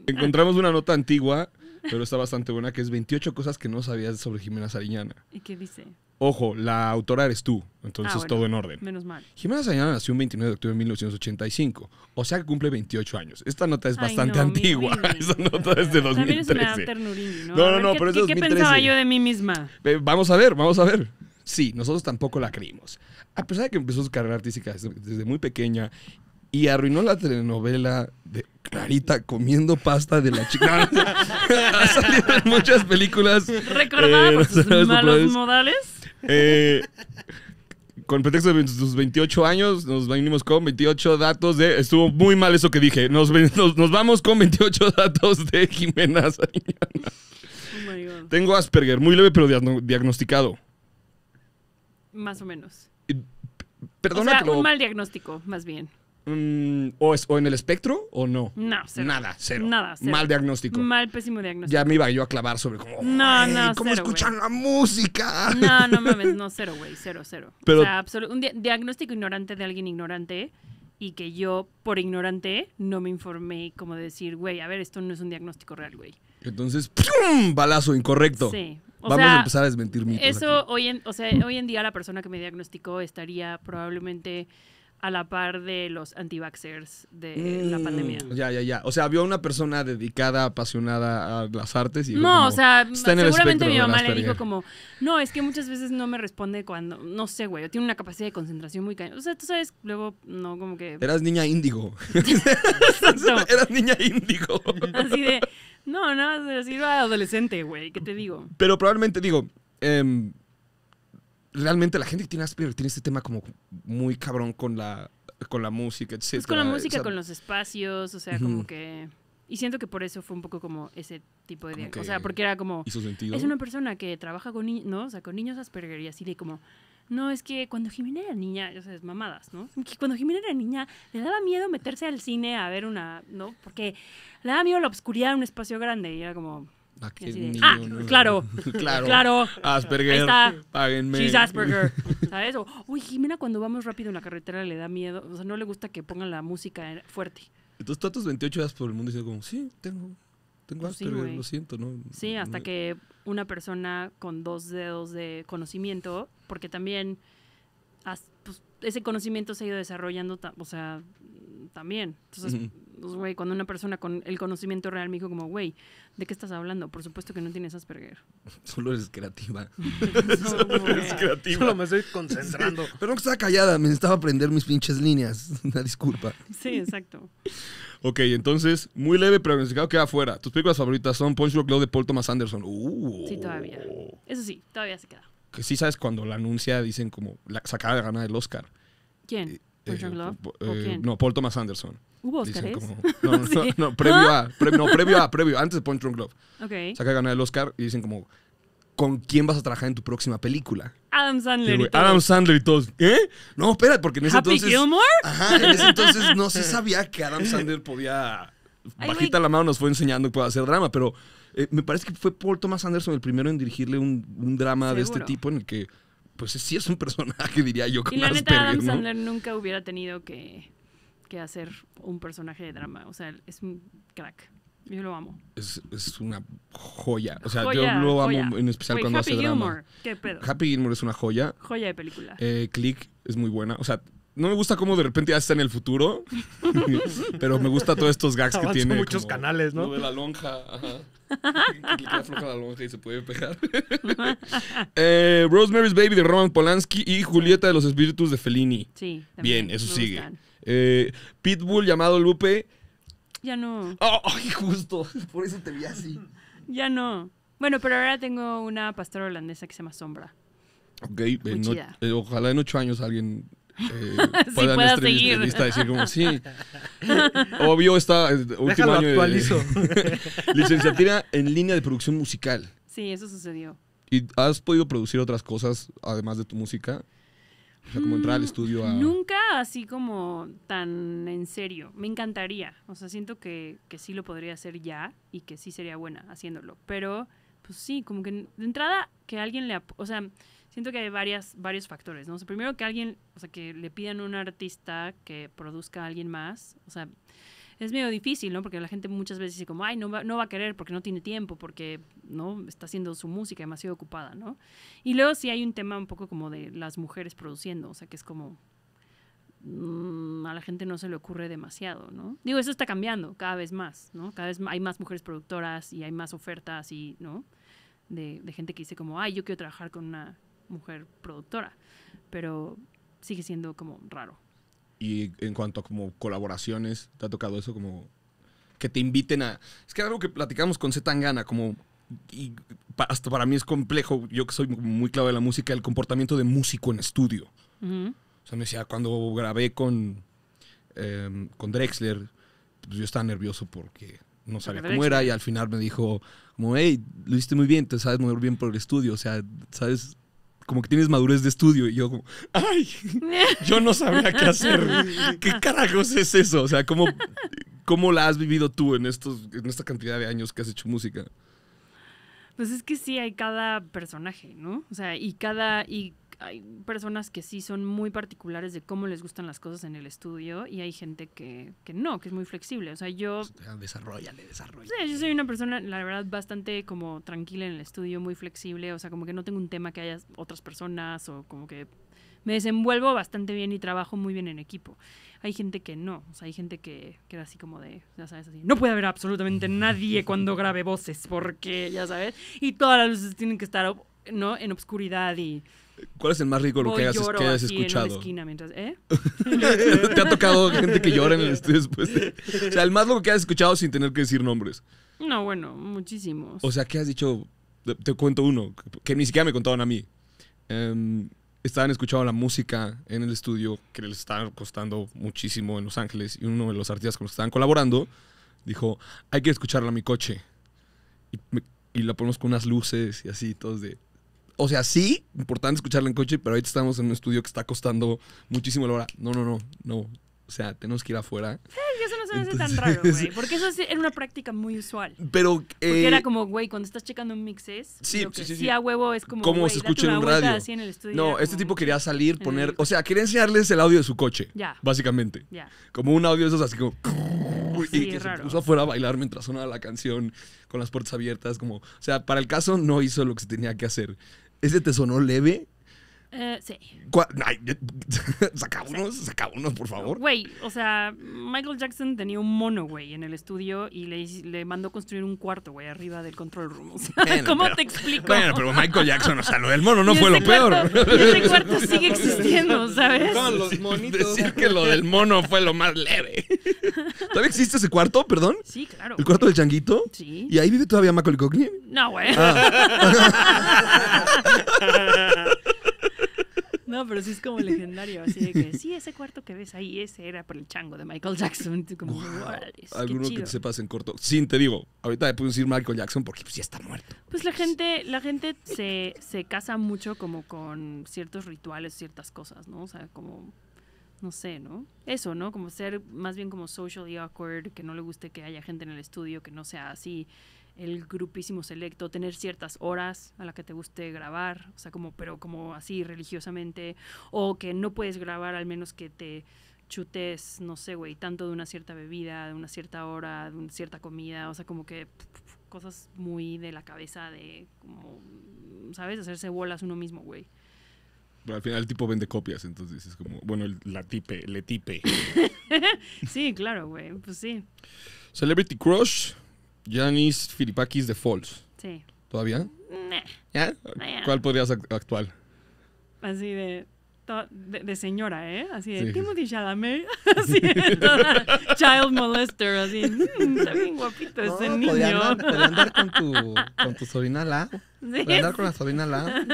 Encontramos *laughs* una nota antigua, pero está bastante buena, que es 28 cosas que no sabías sobre Jimena Sariñana. ¿Y qué dice? Ojo, la autora eres tú, entonces Ah, bueno. todo en orden. Menos mal. Jimena Sariñana nació un 29 de octubre de 1985, o sea que cumple 28 años. Esta nota es Ay, bastante no, antigua, *laughs* esa nota es de También eso me da 2013. ternurín, ¿no? No, no, ver, no, ¿qué- pero es de ¿qué, ¿Qué 2013. pensaba yo de mí misma? Eh, Vamos a ver, vamos a ver. Sí, nosotros tampoco la creímos. A pesar de que empezó su carrera artística desde, desde muy pequeña y arruinó la telenovela de Clarita comiendo pasta de la chica. *laughs* Ha salido en muchas películas. Recordada Eh, por sus malos populares. modales. Eh, con pretexto de sus 28 años, nos venimos con 28 datos de. Estuvo muy mal eso que dije. Nos, ven- nos, nos vamos con 28 datos de Jimena Sariñana. Oh my God. Tengo Asperger, muy leve, pero diagno- diagnosticado. Más o menos. Perdona o sea, que lo- un mal diagnóstico, más bien. Mm, o, es- o en el espectro o no? No, cero. Nada, cero. Nada, cero. Mal diagnóstico. Mal, pésimo diagnóstico. Ya me iba yo a clavar sobre cómo. No, "Ay, no, ¿Cómo cero, escuchan la música? No, no mames, no, cero, güey, cero, cero. Pero- o sea, un dia- diagnóstico ignorante de alguien ignorante y que yo, por ignorante, no me informé como de decir, güey, a ver, esto no es un diagnóstico real, güey. Entonces, ¡pum! Balazo incorrecto. Sí. O Vamos sea, a empezar a desmentir mitos. Eso aquí. hoy en, o sea, hoy en día la persona que me diagnosticó estaría probablemente a la par de los anti-vaxxers de la Mm, pandemia. Ya, ya, ya. O sea, vio a una persona dedicada, apasionada a las artes y No, como, o sea, seguramente mi mamá le dijo como, no, es que muchas veces no me responde cuando, no sé, güey, tiene una capacidad de concentración muy cañón. O sea, tú sabes, luego, no, como que... Eras niña índigo. *laughs* Eras niña índigo. Así de, no, no, se sirva adolescente, güey, ¿qué te digo? Pero probablemente, digo, em, realmente la gente que tiene Asperger tiene este tema como muy cabrón con la, con la música, etc. Pues con la música, O sea, con los espacios, o sea, como que... Y siento que por eso fue un poco como ese tipo de... Como O sea, porque era como... Hizo sentido. Es una persona que trabaja con niños, ¿no? O sea, con niños Asperger y así de como, no, es que cuando Jimena era niña, o sea, es mamadas, ¿no? Que cuando Jimena era niña, le daba miedo meterse al cine a ver una, ¿no? Porque le daba miedo la oscuridad de un espacio grande y era como, Ah, de, ah, claro, *laughs* claro. claro, Asperger. Ahí está. Páguenme. she's Asperger, *laughs* ¿sabes? O, uy, Jimena cuando vamos rápido en la carretera le da miedo, o sea, no le gusta que pongan la música fuerte. Entonces tú a tus 28 días por el mundo diciendo como, sí, tengo, tengo Pues sí, Asperger, güey. lo siento, ¿no? Sí, hasta No- que una persona con dos dedos de conocimiento, porque también has- pues, ese conocimiento se ha ido desarrollando, o sea, también. Entonces, Ujú. Pues, güey, cuando una persona con el conocimiento real me dijo como, güey, ¿de qué estás hablando? Por supuesto que no tienes Asperger. *laughs* Solo eres creativa. *laughs* Solo que- eres creativa. Solo me estoy concentrando. Pero no que estaba callada, me necesitaba aprender mis pinches líneas. *laughs* Una disculpa. sí, exacto. Ok, entonces, muy leve, pero diagnosticado queda afuera. Tus películas favoritas son Punch Drunk Love de Paul Thomas Anderson. Uh. Sí, todavía. Eso sí, todavía se queda. Que sí sabes cuando la anuncia dicen como la se acaba de ganar el Oscar. ¿Quién? Punch Eh, Love? po- ¿O eh, quién? No, Paul Thomas Anderson. ¿Hubo Dicen como- *laughs* no, no, no, *laughs* Sí. no, previo a, previo, no, *laughs* previo a, previo, antes de Punch Drunk Love. Ok. Se acaba de ganar el Oscar y dicen como, ¿con quién vas a trabajar en tu próxima película? Adam Y Sandler y todo. Adam Sandler y todos, ¿eh? No, espera, porque en ese Happy entonces... Gilmore? Ajá, en ese entonces no se sabía que Adam Sandler podía. Ay, Bajita güey. la mano nos fue enseñando que puede hacer drama, pero eh, me parece que fue Paul Thomas Anderson el primero en dirigirle un, un drama de este Seguro. tipo en el que, pues sí es un personaje, *laughs* diría yo, con Y la neta, Adam ¿no? Sandler nunca hubiera tenido que, que hacer un personaje de drama. O sea, es un crack. Yo lo amo. Es, es una joya. O sea, Joya, yo lo amo joya. en especial Güey, cuando Happy hace drama. Gilmore. ¿Qué pedo? Happy Gilmore es una joya. Joya de película. Eh, Click es muy buena. O sea, no me gusta cómo de repente ya está en el futuro, *laughs* pero me gusta todos estos gags que tiene. muchos como canales, ¿no? Lo de la lonja, ajá. *laughs* Que la lonja y se puede pegar. *laughs* eh, Rosemary's Baby de Roman Polanski y Julieta de los Espíritus de Fellini. sí. también, Bien, eso me sigue. Eh, Pitbull llamado Lupe. Ya no. Oh, ¡Ay, justo! Por eso te vi así. Ya no. Bueno, pero ahora tengo una pastora holandesa que se llama Sombra. Ok, eh, chida. eh, ojalá en ocho años alguien eh, *laughs* Sí, pueda esta seguir. lista decir como sí. *laughs* Obvio está eh, último Déjalo año de- actualizo. *laughs* licenciatura en línea de producción musical. Sí, eso sucedió. ¿Y has podido producir otras cosas además de tu música? O sea, como entrar al estudio a... Nunca así como tan en serio. Me encantaría. O sea, siento que, que sí lo podría hacer ya y que sí sería buena haciéndolo. Pero, pues sí, como que de entrada que alguien le... O sea, siento que hay varias, varios factores, ¿no? O sea, primero que alguien, o sea, que le pidan a un artista que produzca a alguien más. O sea, es medio difícil, ¿no? Porque la gente muchas veces dice como, ay, no va, no va a querer porque no tiene tiempo, porque, ¿no? Está haciendo su música demasiado ocupada, ¿no? Y luego sí hay un tema un poco como de las mujeres produciendo, o sea, que es como mm, a la gente no se le ocurre demasiado, ¿no? Digo, eso está cambiando cada vez más, ¿no? Cada vez hay más mujeres productoras y hay más ofertas y, ¿no? De, de gente que dice como, ay, yo quiero trabajar con una mujer productora, pero sigue siendo como raro. Y en cuanto a como colaboraciones, ¿te ha tocado eso como que te inviten a... Es que algo que platicamos con Z Tangana, como... Y hasta para mí es complejo, yo que soy muy clave de la música, el comportamiento de músico en estudio. O sea, me decía, cuando grabé con, em, con Drexler, pues yo estaba nervioso porque no sabía cómo era y al final me dijo, como, hey, lo hiciste muy bien, te sabes mover bien por el estudio, o sea, sabes, como que tienes madurez de estudio. Y yo como, ay, *laughs* yo no sabía qué hacer. ¿Qué *laughs* carajos es eso? O sea, ¿cómo, cómo la has vivido tú en, estos, en esta cantidad de años que has hecho música? Pues es que sí hay cada personaje, ¿no? O sea, y cada. Y hay personas que sí son muy particulares de cómo les gustan las cosas en el estudio y hay gente que, que no, que es muy flexible. O sea, yo, Desarrollale, desarrollale. sí, yo soy una persona, la verdad, bastante como tranquila en el estudio, muy flexible. O sea, como que no tengo un tema que haya otras personas o como que me desenvuelvo bastante bien y trabajo muy bien en equipo. Hay gente que no, o sea, hay gente que, que era así como de, ya sabes, así, no puede haber absolutamente nadie cuando grabe voces, porque, ya sabes, y todas las luces tienen que estar, ¿no? En obscuridad y ¿Cuál es el más rico lo que hayas, que hayas así en escuchado? esquina mientras, ¿eh? *laughs* ¿Te ha tocado gente que llora en el estudio después de... O sea, el más loco que hayas escuchado sin tener que decir nombres. No, bueno, muchísimos. O sea, ¿qué has dicho? Te, te cuento uno, que, ni siquiera me contaron a mí. Em, estaban escuchando la música en el estudio que les estaba costando muchísimo en Los Ángeles y uno de los artistas con los que estaban colaborando dijo, hay que escucharla a mi coche. Y, me- y la ponemos con unas luces y así, todos de... O sea, sí, importante escucharla en coche, pero ahorita estamos en un estudio que está costando muchísimo la hora. No, no, no, no. O sea, tenemos que ir afuera. Y eso no se me hace tan raro, güey, *laughs* porque eso sí era una práctica muy usual. Pero... Porque eh, era como, güey, cuando estás checando mixes, Sí, lo que sí, sí, sí sí. a huevo es como, cómo se escucha en un radio. así en el estudio, No, este como- tipo quería salir, poner... O sea, quería enseñarles el audio de su coche. Ya. Básicamente. Ya. Como un audio de esos así como... Sí, *laughs* y que se puso afuera a bailar mientras sonaba la canción con las puertas abiertas. Como... O sea, para el caso no hizo lo que se tenía que hacer. ¿Ese te sonó leve? Eh, sí. ¿Cuál- Ay, *laughs* saca unos, saca unos, por favor. Güey, o sea, Michael Jackson tenía un mono, güey, en el estudio y le, hice- le mandó construir un cuarto, güey, arriba del control room. *laughs* O sea, Bueno, ¿cómo pero- te explico? Bueno, pero Michael Jackson, o sea, lo del mono no fue lo peor. y ese cuarto sigue existiendo, *laughs* ¿sabes? Con los monitos. Decir que lo del mono fue lo más leve. ¿Todavía existe ese cuarto, perdón? Sí, claro. ¿El cuarto del changuito? Sí. ¿Y ahí vive todavía Macaulay Culkin? No, güey. No, pero sí es como *laughs* legendario, así de que sí, ese cuarto que ves ahí, ese era por el chango de Michael Jackson. Como, qué Alguno que te sepas en corto. Sí, te digo, ahorita le puedo decir Michael Jackson porque pues, ya está muerto. Pues la gente, la gente se, se casa mucho como con ciertos rituales, ciertas cosas, ¿no? O sea, como, no sé, ¿no? Eso, ¿no? Como ser más bien como socially awkward, que no le guste que haya gente en el estudio, que no sea así el grupísimo selecto, tener ciertas horas a la que te guste grabar, o sea, como, pero como así religiosamente, o que no puedes grabar al menos que te chutes, no sé, güey, tanto de una cierta bebida, de una cierta hora, de una cierta comida, o sea, como que cosas muy de la cabeza de como, ¿sabes? Hacerse bolas uno mismo, güey. Pero al final el tipo vende copias, entonces es como, bueno, la tipe, le tipe. *laughs* Sí, claro, güey, pues sí, Celebrity Crush, Janis Filipakis de Falls. sí. ¿Todavía? Nah, ¿Ya? Nah. ¿Cuál podrías act- actual? Así de, to- de, de señora, ¿eh? Así de Sí. Timothy Chalamet, *laughs* así de toda child molester, así, "Mm, está bien guapito ese niño. andar, podría andar con tu, *laughs* con tu sobrina la. Sí, Podría andar con la sobrina la.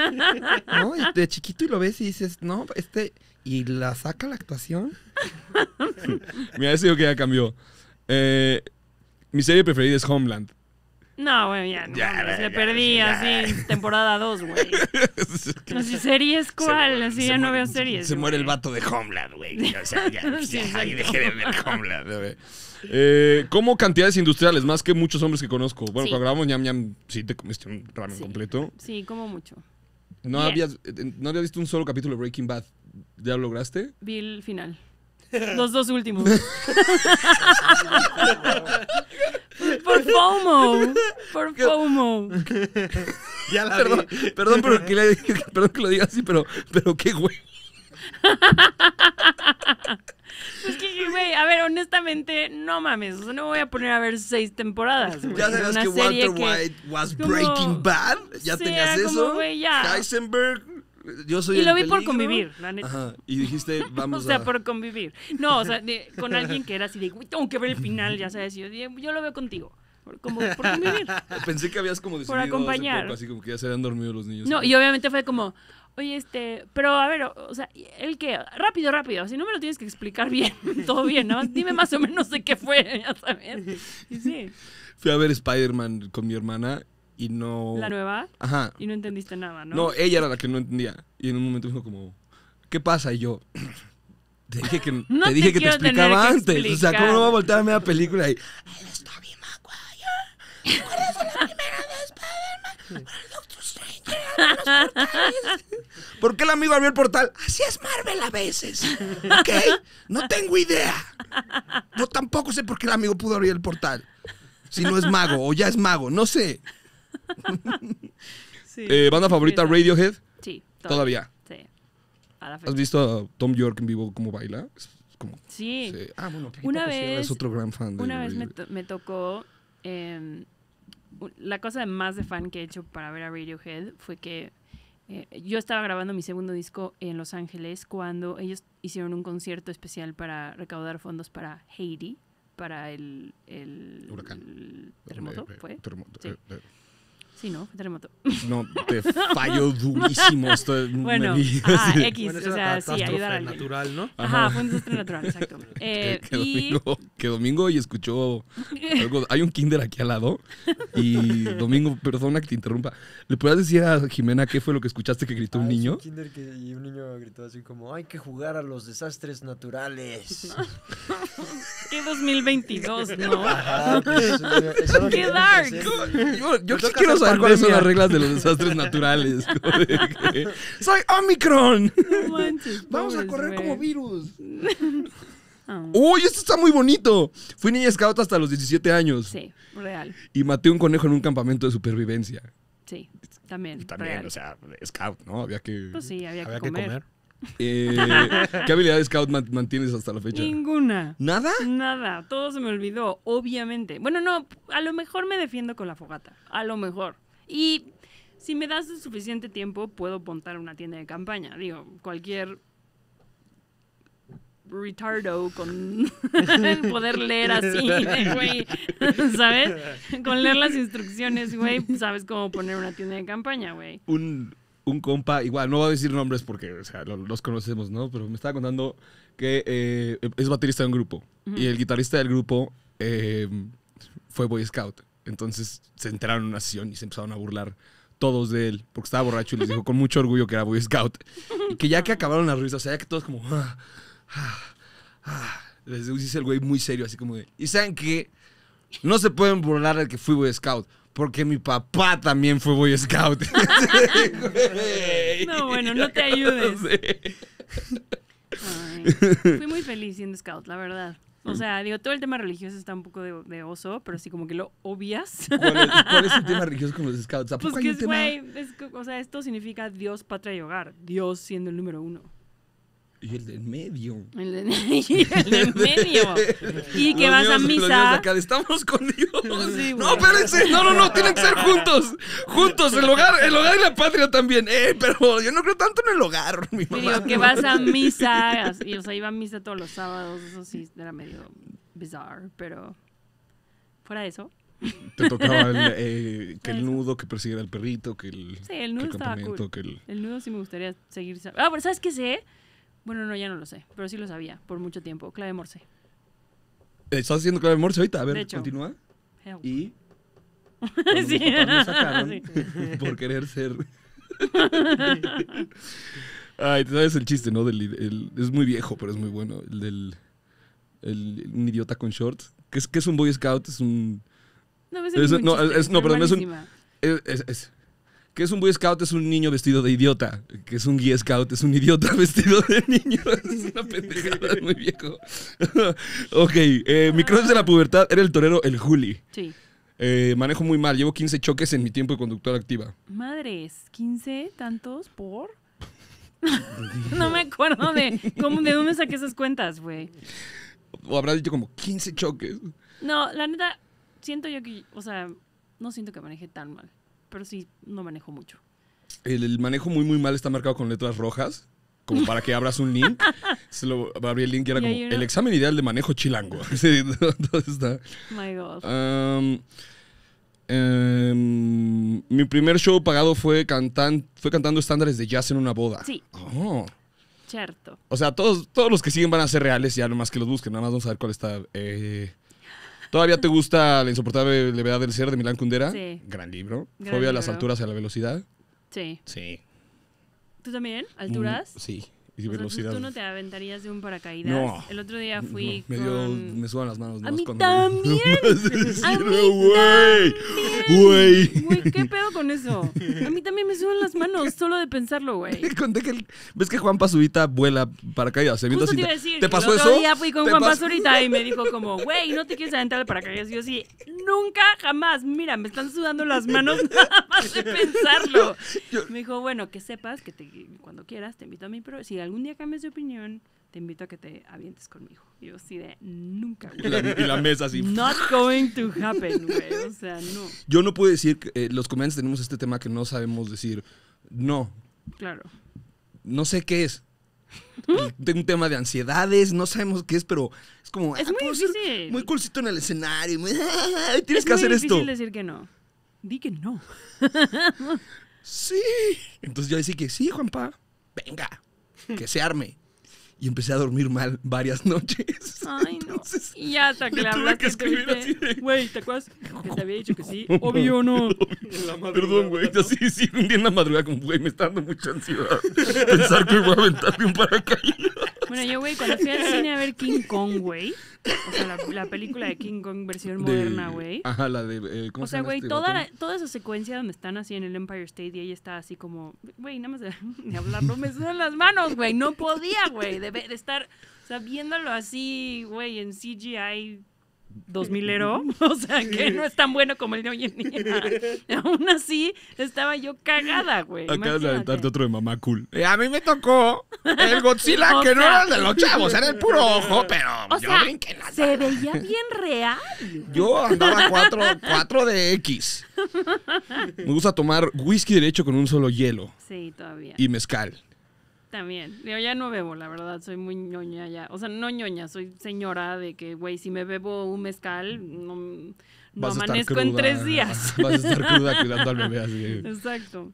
¿No? Y de chiquito y lo ves y dices, no, este. Y la saca la actuación. *laughs* Mira, digo que ya cambió. Eh, mi serie preferida es Homeland. No, güey, ya, no, Ya, mames, ya, le perdí ya. así temporada 2, güey. *laughs* Así, ¿series cuál? Así ya no veo series. Se muere el vato de Homeland, güey. O sea, ya, *laughs* Sí, ya, ahí exacto. dejé de ver Homeland. güey. Eh, como cantidades industriales, más que muchos hombres que conozco. Bueno, Sí. cuando grabamos ñam ñam, sí te comiste un ramen Sí. completo. Sí, como mucho. No Bien. habías, eh, no habías visto un solo capítulo de Breaking Bad. ¿Ya lo lograste? Vi el final. Los dos últimos. *laughs* por FOMO. Por FOMO. *laughs* Ya la Perdón, vi. perdón, pero que le- *laughs* perdón que lo diga así, pero, pero qué güey. Es que, güey, a ver, honestamente, no mames. O sea, no me voy a poner a ver seis temporadas. Ya sabías que Walter White was como- Breaking Bad. Ya Sí, tenías como, eso. ya. Heisenberg. Yo soy Y lo vi por convivir, la neta. Ajá. Y dijiste, *laughs* O vamos sea, a. por convivir. No, o sea, de- con alguien que era así de, güey, tengo que ver el final, ya sabes. Y yo dije, yo lo veo contigo. Por, como, por convivir. *laughs* Pensé que habías como decidido Por acompañar. poco, así como que ya se habían dormido los niños. No, y obviamente fue como, oye, este, pero a ver, o, o sea, el que, rápido, rápido, si no me lo tienes que explicar bien, *laughs* todo bien, ¿no? Dime más o menos de qué fue, ya sabes. Y sí, Fui a ver Spider-Man con mi hermana y no. la nueva, Ajá. y no entendiste nada, ¿no? No, ella era la que no entendía. Y en un momento dijo como, ¿qué pasa? Y yo, te dije que, *laughs* No te, dije te que te explicaba que antes. O sea. ¿cómo no va a voltear a la película? Y, Stranger abrió los portales. *laughs* ¿Por qué el amigo abrió el portal? Así es Marvel a veces. ¿Ok? No tengo idea. Yo tampoco sé por qué el amigo pudo abrir el portal. Si no es mago o ya es mago, no sé. *laughs* Sí. Eh, ¿Banda favorita Radiohead? Sí, Todavía. Sí. A la ¿Has visto a Tom York en vivo cómo baila? Es como- Sí. sí. Ah, bueno, Una vez- es otro gran fan de Una vez me, to- me tocó. eh, la cosa más de fan que he hecho para ver a Radiohead fue que eh, yo estaba grabando mi segundo disco en Los Ángeles cuando ellos hicieron un concierto especial para recaudar fondos para Haiti, para el, el Huracán. el terremoto. Eh, ¿Fue? terremoto, Sí. Sí, ¿no? Fue terremoto. No, te fallo durísimo. Estoy, *laughs* Bueno, ah. X, Bueno, o sea, sí, ayudar a alguien. natural, ¿no? Ajá, Ajá. fue un desastre natural, exacto. *laughs* Eh, que, que y domingo, que domingo y escuchó algo. Hay un kinder aquí al lado. Y domingo, perdona que te interrumpa. ¿Le puedes decir a Jimena qué fue lo que escuchaste que gritó un Ah, niño? kinder que- y un niño gritó así como, hay que jugar a los desastres naturales. *laughs* qué 2022, ¿no? Ajá, pues, ¡Qué dark! Yo, yo toca quiero hacer saber cuáles son las reglas de los desastres naturales. *laughs* Que, ¡Soy Omicron! No manches, *laughs* Vamos a correr como virus. *laughs* Ah, ¡Uy, esto está muy bonito! Fui niña scout hasta los 17 años. Sí, real. Y maté un conejo en un campamento de supervivencia. Sí, también. También, real. o sea, scout, ¿no? Había que... Pues sí, había, Había que, que comer. Eh, ¿Qué habilidad de scout man- mantienes hasta la fecha? Ninguna. ¿Nada? Nada, todo se me olvidó, obviamente. Bueno, no, a lo mejor me defiendo con la fogata, a lo mejor. Y si me das el suficiente tiempo, puedo montar una tienda de campaña. Digo, cualquier retardo con *laughs* poder leer así, de, güey, ¿sabes? Con leer las instrucciones, güey, sabes cómo poner una tienda de campaña, güey. un, un compa, igual, no voy a decir nombres porque, o sea, los conocemos, ¿no? Pero me estaba contando que eh, es baterista de un grupo. Y el guitarrista del grupo eh, fue Boy Scout. Entonces se enteraron en una sesión y se empezaron a burlar todos de él porque estaba borracho y les dijo con mucho orgullo que era Boy Scout. Y que ya que acabaron las risas, o sea, ya que todos como... "Ah, ah, ah", les dice el güey muy serio, así como de... ¿Y saben qué? No se pueden burlar de que fui Boy Scout. Porque mi papá también fue Boy Scout. *laughs* No, bueno, no te ayudes. Ay, fui muy feliz siendo scout, la verdad. O sea, digo, todo el tema religioso está un poco de, de oso, pero sí como que lo obvias. ¿Cuál es, cuál es el tema *laughs* religioso con los scouts? ¿A Pues hay que un es, tema? es que, o sea, esto significa Dios, patria y hogar. Dios siendo el número uno. Y el del medio. El de, *laughs* y el *laughs* medio. Y que Los vas a misa. acá estamos con Dios. *laughs* Sí, no, espérense. No, no, no. Tienen que ser juntos. Juntos. El hogar, el hogar y la patria también. Eh, pero yo no creo tanto en el hogar, mi mamá. digo, que vas a misa. así, o sea, iba a misa todos los sábados. Eso sí era medio bizarre, pero fuera de eso. Te tocaba el, eh, que el nudo, que persiguiera al perrito, que el, Sí, el que nudo el estaba cool. que el... El nudo sí me gustaría seguir. Ah, pero ¿sabes qué sé? Bueno, no, ya no lo sé, pero sí lo sabía por mucho tiempo. Clave Morse. ¿Estás haciendo clave morse ahorita? A ver, hecho. continúa. Y... *laughs* Sí. Mis papás me sacaron Sí. *laughs* por querer ser... *laughs* Ay, ¿tú sabes el chiste, ¿no? Del, el- es muy viejo, pero es muy bueno. El del... el- un idiota con shorts. ¿Qué es, qué es un Boy Scout? Es un... No, es ningún no, es- no, perdón, es un-. Es, es- es- ¿Qué es un Boy Scout? Es un niño vestido de idiota. ¿Qué es un Guía Scout? Es un idiota *laughs* vestido de niño. *laughs* Es una pendejada, es muy viejo. *laughs* ok, eh, mi crush de la pubertad era el torero El Juli. Sí. Eh, manejo muy mal, llevo 15 choques en mi tiempo de conductora activa. Madres, ¿15 tantos por? no me acuerdo de cómo, de dónde saqué esas cuentas, güey. O habrá dicho como 15 choques. No, la neta, siento yo que, o sea, no siento que maneje tan mal, pero sí, no manejo mucho. El, el manejo muy, muy mal está marcado con letras rojas. Como para que abras un link. *laughs* Se lo abrí el link y era como el examen ideal de manejo chilango. *laughs* Sí, todo está. My God. Um, em, mi primer show pagado fue, cantan, fue cantando estándares de jazz en una boda. Sí. Oh. Cierto. O sea, todos, todos los que siguen van a ser reales, ya nomás que los busquen. Nada más vamos a ver cuál está. eh. ¿Todavía te gusta La insoportable levedad del ser de Milán Kundera? Sí. Gran libro. Gran Fobia a las alturas y a la velocidad. Sí. Sí. ¿Tú también? ¿Alturas? Mm, sí. Y O sea, tú, velocidad. tú no te aventarías de un paracaídas. No. El otro día fui me, dio- con... me sudan las manos. A ¿no? mí Cuando- también. *laughs* A mí güey. Güey. ¿qué pedo con eso? A mí también me suben las manos solo de pensarlo, güey. *laughs* Conté que el- ves que Juan Pazurita vuela paracaídas. Se Justo te iba a decir. ¿Te pasó el otro eso? día fui con ¿Te Juan pasó? Pazurita y me dijo como, güey, ¿no te quieres aventar al paracaídas? Y yo sí, nunca, jamás. Mira, me están sudando las manos *laughs* nada más de pensarlo. Me dijo, bueno, que sepas que te, cuando quieras te invito a mí, pero si algún día cambias de opinión, te invito a que te avientes conmigo. Y yo sí de, nunca, Y la, y la mesa así. Not going to happen, güey. O sea, no. Yo no puedo decir, que, eh, los comediantes tenemos este tema que no sabemos decir. No, Claro. no sé qué es. Tengo un tema de ansiedades, no sabemos qué es, pero es como. Es ah, muy difícil. Muy coolcito en el escenario. muy- ah, *laughs* tienes es que muy hacer difícil esto. decir que no. Di que no. Sí. Entonces yo decía que sí, Juanpa, venga, que se arme. Y empecé a dormir mal varias *laughs* noches. Ay, no. Entonces, Y ya hasta que le tuve que escribir te así de- Güey, ¿te acuerdas que te había dicho que sí? *laughs* Obvio no. Perdón, güey. Así, sí, un día en la madrugada, como, güey, me está dando mucha ansiedad. Pensar que voy a aventarme un paracaídas. Bueno, yo, güey, cuando fui al cine a ver King Kong, güey. O sea, la, la película de King Kong versión De- moderna, güey. Ajá, la de. eh, ¿cómo O se sea, güey, este toda, la- toda esa secuencia donde están así en el Empire State y ella está así como, güey, nada más de, *laughs* de hablarlo me sudan las manos, güey. No podía, güey, de, estar, o sea, viéndolo así, güey, en CGI 2000 ero. *laughs* O sea, que no es tan bueno como el de hoy en día. *laughs* Aún así, estaba yo cagada, güey. Acabas de aventarte otro de mamá cool. Eh, a mí me tocó el Godzilla *laughs* O que no era el de los chavos, era el puro ojo, pero O yo sea, brinqué la se veía bien real. Yo andaba 4, 4 de X. Me gusta tomar whisky derecho con un solo hielo Sí, todavía. y mezcal. También. Yo ya no bebo, la verdad. Soy muy ñoña ya. O sea, no ñoña, soy señora de que, güey, si me bebo un mezcal, no, no Vas amanezco en tres días. *laughs* Vas a estar cruda *laughs* cuidando al bebé así. Exacto.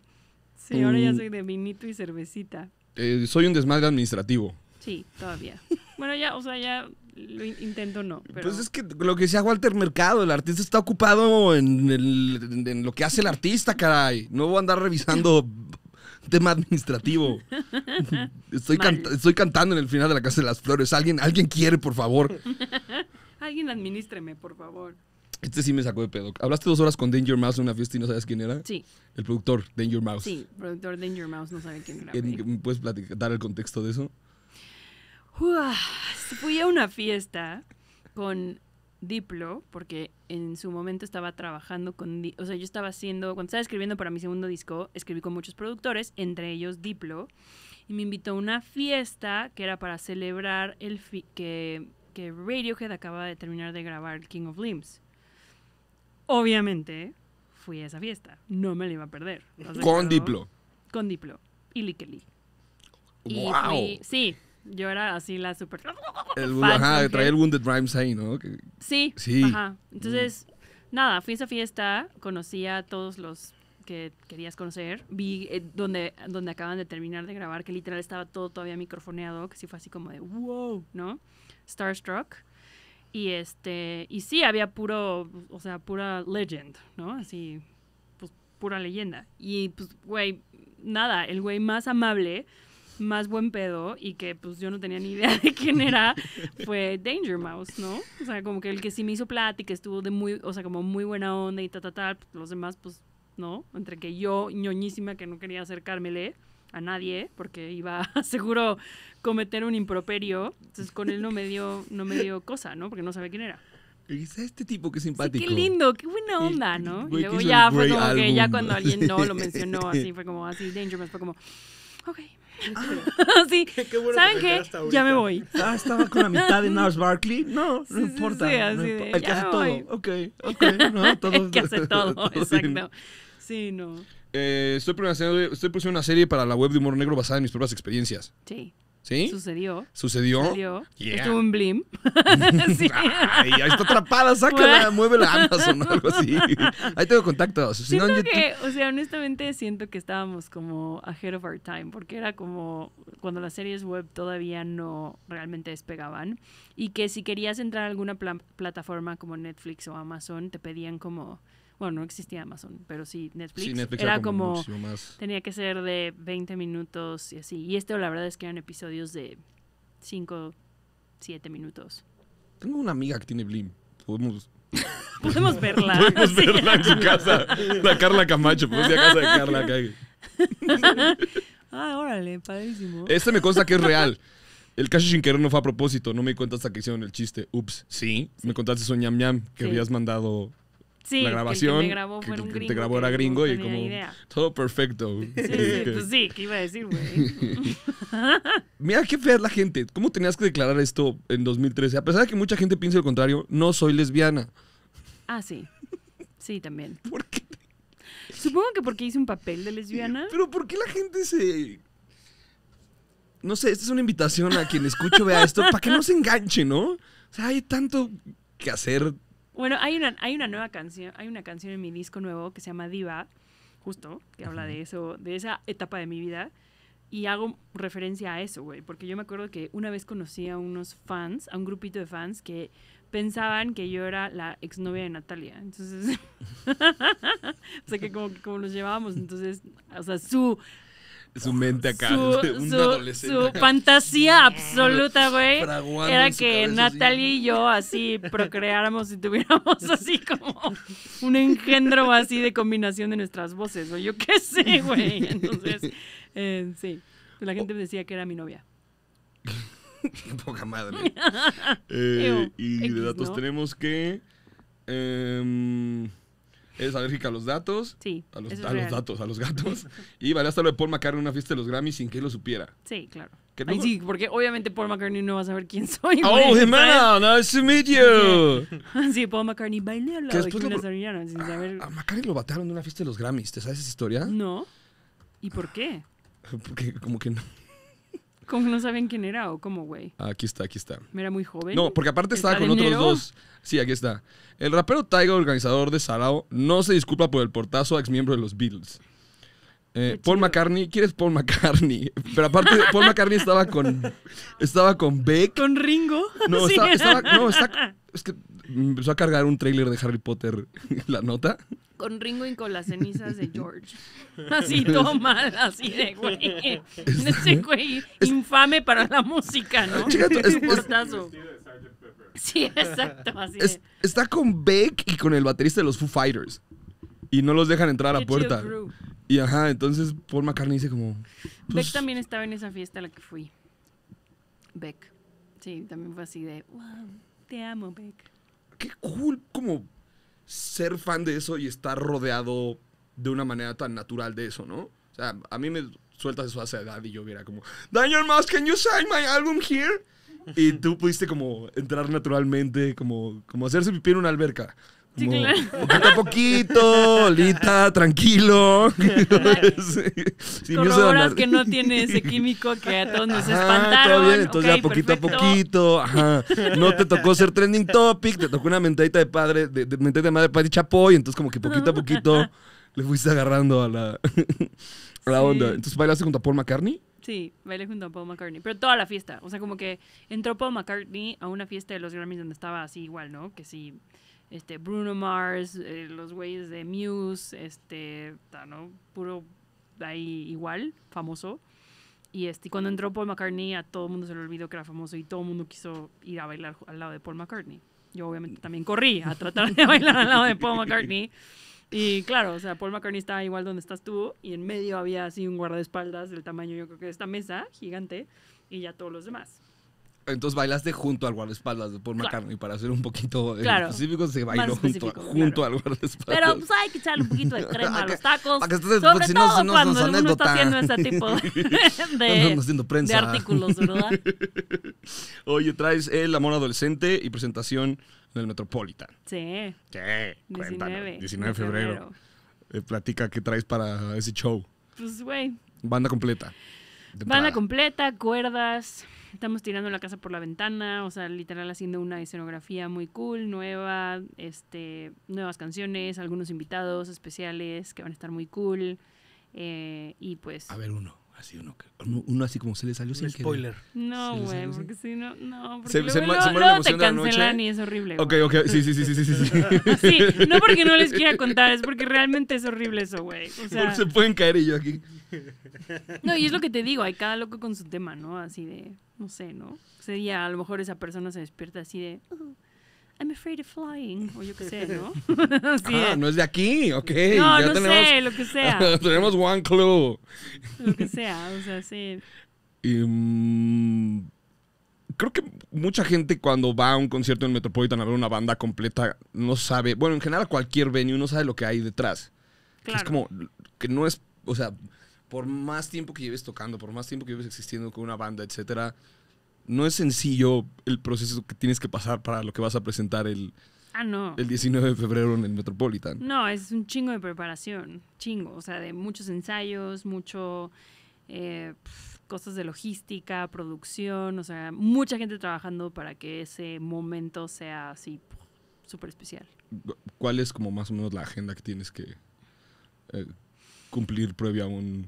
Sí, ahora ya Mm. soy de vinito y cervecita. Eh, soy un desmadre administrativo. Sí, todavía. Bueno, ya, o sea, ya lo in- intento no. Pero... Pues es que lo que decía Walter Mercado, el artista está ocupado en, el- en lo que hace el artista, caray. No voy a andar revisando *laughs* *laughs* tema administrativo. *laughs* Estoy, canta- estoy cantando en el final de la Casa de las Flores. Alguien, alguien quiere, por favor. *laughs* Alguien administreme, por favor. Este sí me sacó de pedo. Hablaste dos horas con Danger Mouse en una fiesta y no sabes quién era. Sí, El productor, Danger Mouse. sí. Productor Danger Mouse no sabe quién era. ¿En- güey. ¿Me puedes platicar, dar el contexto de eso? Fui a una fiesta con Diplo, porque en su momento estaba trabajando con... Di- O sea, yo estaba haciendo... Cuando estaba escribiendo para mi segundo disco, escribí con muchos productores, entre ellos Diplo, y me invitó a una fiesta que era para celebrar el fi- que, que Radiohead acaba de terminar de grabar King of Limbs. Obviamente, fui a esa fiesta. No me la iba a perder. ¿estás de Con? Diplo. Con Diplo. Y Likely. ¡Wow! fui- sí, yo era así la super... El, fan ajá, traía el Wounded Rhymes ahí, ¿no? Que- Sí, Sí. Ajá. Entonces, nada, fui a esa fiesta, conocí a todos los que querías conocer, vi eh, donde, donde acaban de terminar de grabar, que literal estaba todo todavía microfoneado, que sí fue así como de wow, ¿no? Starstruck. Y este, y sí, había puro, o sea, pura legend, ¿no? Así, pues pura leyenda. Y pues, güey, nada, el güey más amable, más buen pedo y que pues yo no tenía ni idea *laughs* de quién era, fue Danger Mouse, ¿no? O sea, como que el que sí me hizo plática, estuvo de muy, o sea, como muy buena onda y tal, tal, tal, pues, los demás, pues, ¿no? Entre que yo, ñoñísima, que no quería acercármele a nadie, porque iba a *laughs* seguro cometer un improperio, entonces con él no me dio, no me dio cosa, ¿no? Porque no sabía quién era. Dice, este tipo que Sí, simpático. qué lindo, qué buena onda, ¿no? Y luego ya fue como que ya Album. cuando alguien no lo *laughs* mencionó, así fue como así, Danger Mouse fue como, ok. *laughs* sí, *laughs* Qué bueno que ¿saben qué? Ya me voy. Ah, estaba con la mitad de Nars Barkley. No, no Sí, sí, importa. sí, así no de, importa. El que hace todo. voy. Ok, *laughs* ok. No, todo, El que hace todo, todo bien. exacto. Sí, no. Eh, estoy, produciendo, estoy produciendo una serie para la web de humor negro basada en mis propias experiencias. Sí. ¿Sí? Sucedió. ¿Sucedió? Salió. Yeah. Estuvo en Blim. *laughs* sí. Ay, ahí está atrapada, sácala, muévela a Amazon o algo así. Ahí tengo contactos. Si no, Siento en YouTube- que, o sea, honestamente siento que estábamos como ahead of our time, porque era como cuando las series web todavía no realmente despegaban y que si querías entrar a alguna pla- plataforma como Netflix o Amazon, te pedían como, Bueno, no existía Amazon, pero sí Netflix. Sí, Netflix era como, más. tenía que ser de 20 minutos y así. Y este la verdad es que eran episodios de 5, 7 minutos. Tengo una amiga que tiene Blim. Podemos, *laughs* Podemos verla. *laughs* podemos *laughs* Sí. verla en su casa. La Carla Camacho. Podemos ir a casa de Carla acá. Ah, órale, padrísimo. Este me consta que es real. El caso Shinkeru no fue a propósito. No me di cuenta hasta que hicieron el chiste. Ups, sí. Me contaste eso ñam ñam que Sí. habías mandado sí, la que grabación. el que me grabó fue un gringo. te grabó era gringo y como idea. todo perfecto. Sí, *laughs* sí, pues sí, ¿qué iba a decir, güey? *laughs* Mira qué fea es la gente. ¿Cómo tenías que declarar esto en 2013? A pesar de que mucha gente piensa lo contrario, no soy lesbiana. Ah, sí. Sí, también. *laughs* ¿Por qué? Supongo que porque hice un papel de lesbiana. Pero ¿por qué la gente se... No sé, esta es una invitación a quien escucho vea esto para que no se enganche, ¿no? O sea, hay tanto que hacer. Bueno, hay una, hay una nueva canción, hay una canción en mi disco nuevo que se llama Diva, justo, que habla de eso, de esa etapa de mi vida. Y hago referencia a eso, güey, porque yo me acuerdo que una vez conocí a unos fans, a un grupito de fans que pensaban que yo era la exnovia de Natalia. Entonces, *laughs* o sea, que como, como nos llevábamos, entonces, o sea, su, Su mente acá. su, *laughs* un su- adolescente. su acá. fantasía *laughs* absoluta, güey, era que así. Natalia y yo así procreáramos y tuviéramos *laughs* así como un engendro así de combinación de nuestras voces, o yo qué sé, güey. Entonces, eh, sí, la gente me decía que era mi novia. Qué poca madre. Eh, y de datos ¿no? tenemos que... em, eres alérgica a los datos. Sí, A los, es a los datos, a los gatos. *laughs* y bailaste lo de Paul McCartney en una fiesta de los Grammys sin que él lo supiera. Sí, claro. ¿Qué Ay, sí, porque obviamente Paul McCartney no va a saber quién soy. ¡Oh. Jimena! Nice to meet you. *laughs* Sí, Paul McCartney Que lado de sin saber... A McCartney lo batearon de una fiesta de los Grammys. ¿Te sabes esa historia? No. ¿Y por qué? *laughs* Porque como que no. ¿Cómo no saben quién era o cómo, güey? Ah, aquí está, aquí está. ¿Era muy joven? No, porque aparte estaba ¿El con otros dos. Sí, aquí está. El rapero Taiga, organizador de Sarao, no se disculpa por el portazo a ex miembro de los Beatles. Eh, Paul. McCartney, ¿quién es Paul McCartney? Pero aparte, Paul McCartney estaba con. Estaba con Beck. ¿Con Ringo? *laughs* No, *laughs* Sí. estaba, estaba- no, está- es que me empezó a cargar un tráiler de Harry Potter *laughs* la nota. Con Ringo y con las cenizas de George. *laughs* Así, todo mal, así de güey. Ese güey infame para la música, ¿no? *laughs* Es- Portazo. Sí, exacto, así Es- de. está con Beck y con el baterista de los Foo Fighters. Y no los dejan entrar a la puerta. crew. Y ajá, entonces Paul McCartney dice como... pues, Beck también estaba en esa fiesta a la que fui. Beck. Sí, también fue así de, wow, te amo, Beck. qué cool como ser fan de eso y estar rodeado de una manera tan natural de eso, ¿no? O sea, a mí me sueltas eso a edad y yo viera como, Daniel Mouse, can you sign my album here? Y tú pudiste como entrar naturalmente, como, como hacerse pipí en una alberca. Sí, claro. Poquito a poquito, Lita, tranquilo. A Corroboras que no tiene ese químico que a todos nos espantaron. bien, entonces ya poquito perfecto. a poquito, ajá. No te tocó ser trending topic, te tocó una mentadita de padre, de, de mentadita de madre Pati Chapoy, entonces como que poquito a poquito le fuiste agarrando a la, a la Sí. onda. Entonces bailaste junto a Paul McCartney. Sí, bailé junto a Paul McCartney. Pero toda la fiesta. O sea, como que entró Paul McCartney a una fiesta de los Grammys donde estaba así igual, ¿no? Que sí, este, Bruno Mars, eh, los güeyes de Muse, este, ¿no? Puro ahí igual, famoso. Y este, cuando entró Paul McCartney, a todo el mundo se le olvidó que era famoso y todo el mundo quiso ir a bailar al lado de Paul McCartney. Yo obviamente también corrí a tratar de *laughs* bailar al lado de Paul McCartney. Y claro, o sea, Paul McCartney estaba igual donde estás tú y en medio había así un guardaespaldas del tamaño yo creo que de esta mesa, gigante, y ya todos los demás. Entonces bailaste junto al guardaespaldas de Paul Claro. McCartney para ser un poquito Claro. específico, se bailó junto, al guardaespaldas. Pero pues hay que echarle un poquito de *laughs* crema a los tacos. para que estés- sobre pues, si todo no, cuando uno anécdota. está haciendo ese tipo *laughs* de, haciendo de artículos, ¿verdad? *laughs* Oye, traes El Amor Adolescente y presentación en el Metropolitan. Sí, Sí, 19, 19 de febrero. Eh, platica qué traes para ese show. Pues, güey, Banda completa. De Banda completa, cuerdas. Estamos tirando la casa por la ventana, o sea, literal haciendo una escenografía muy cool, nueva, este, nuevas canciones, algunos invitados especiales que van a estar muy cool. eh, y pues, A ver, uno. Así uno, uno, uno así como se le salió sin spoiler. No, güey, porque si no, no, porque Se- luego, se luego- se muere la luego emoción te de la noche. cancelan y es horrible. Ok, güey. ok, sí, sí, sí, sí, sí, sí. sí. *laughs* Sí, no porque no les quiera contar, es porque realmente es horrible eso, güey. O sea, se pueden caer y yo aquí. *laughs* no, y es lo que te digo, hay cada loco con su tema, ¿no? Así de, no sé, ¿no? Ese día a lo mejor esa persona se despierta así de, "Oh, I'm afraid of flying, o yo qué sé, ¿no? *laughs* *laughs* Así Ah, de, no es de aquí, ok. no, ya no tenemos, sé, lo que sea, tenemos one clue. lo que sea, o sea, sí. Y, mm, creo que mucha gente cuando va a un concierto en Metropolitan a ver una banda completa no sabe, bueno, en general cualquier venue no sabe lo que hay detrás. Que Es Claro. como que no es, o sea, por más tiempo que lleves tocando, por más tiempo que lleves existiendo con una banda, etcétera, no es sencillo el proceso que tienes que pasar para lo que vas a presentar el, Ah, no. el 19 de febrero en el Metropolitan. No, es un chingo de preparación, chingo, o sea, de muchos ensayos, mucho eh, pf, cosas de logística, producción, o sea, mucha gente trabajando para que ese momento sea así súper especial. ¿Cuál es como más o menos la agenda que tienes que eh, cumplir previo a un...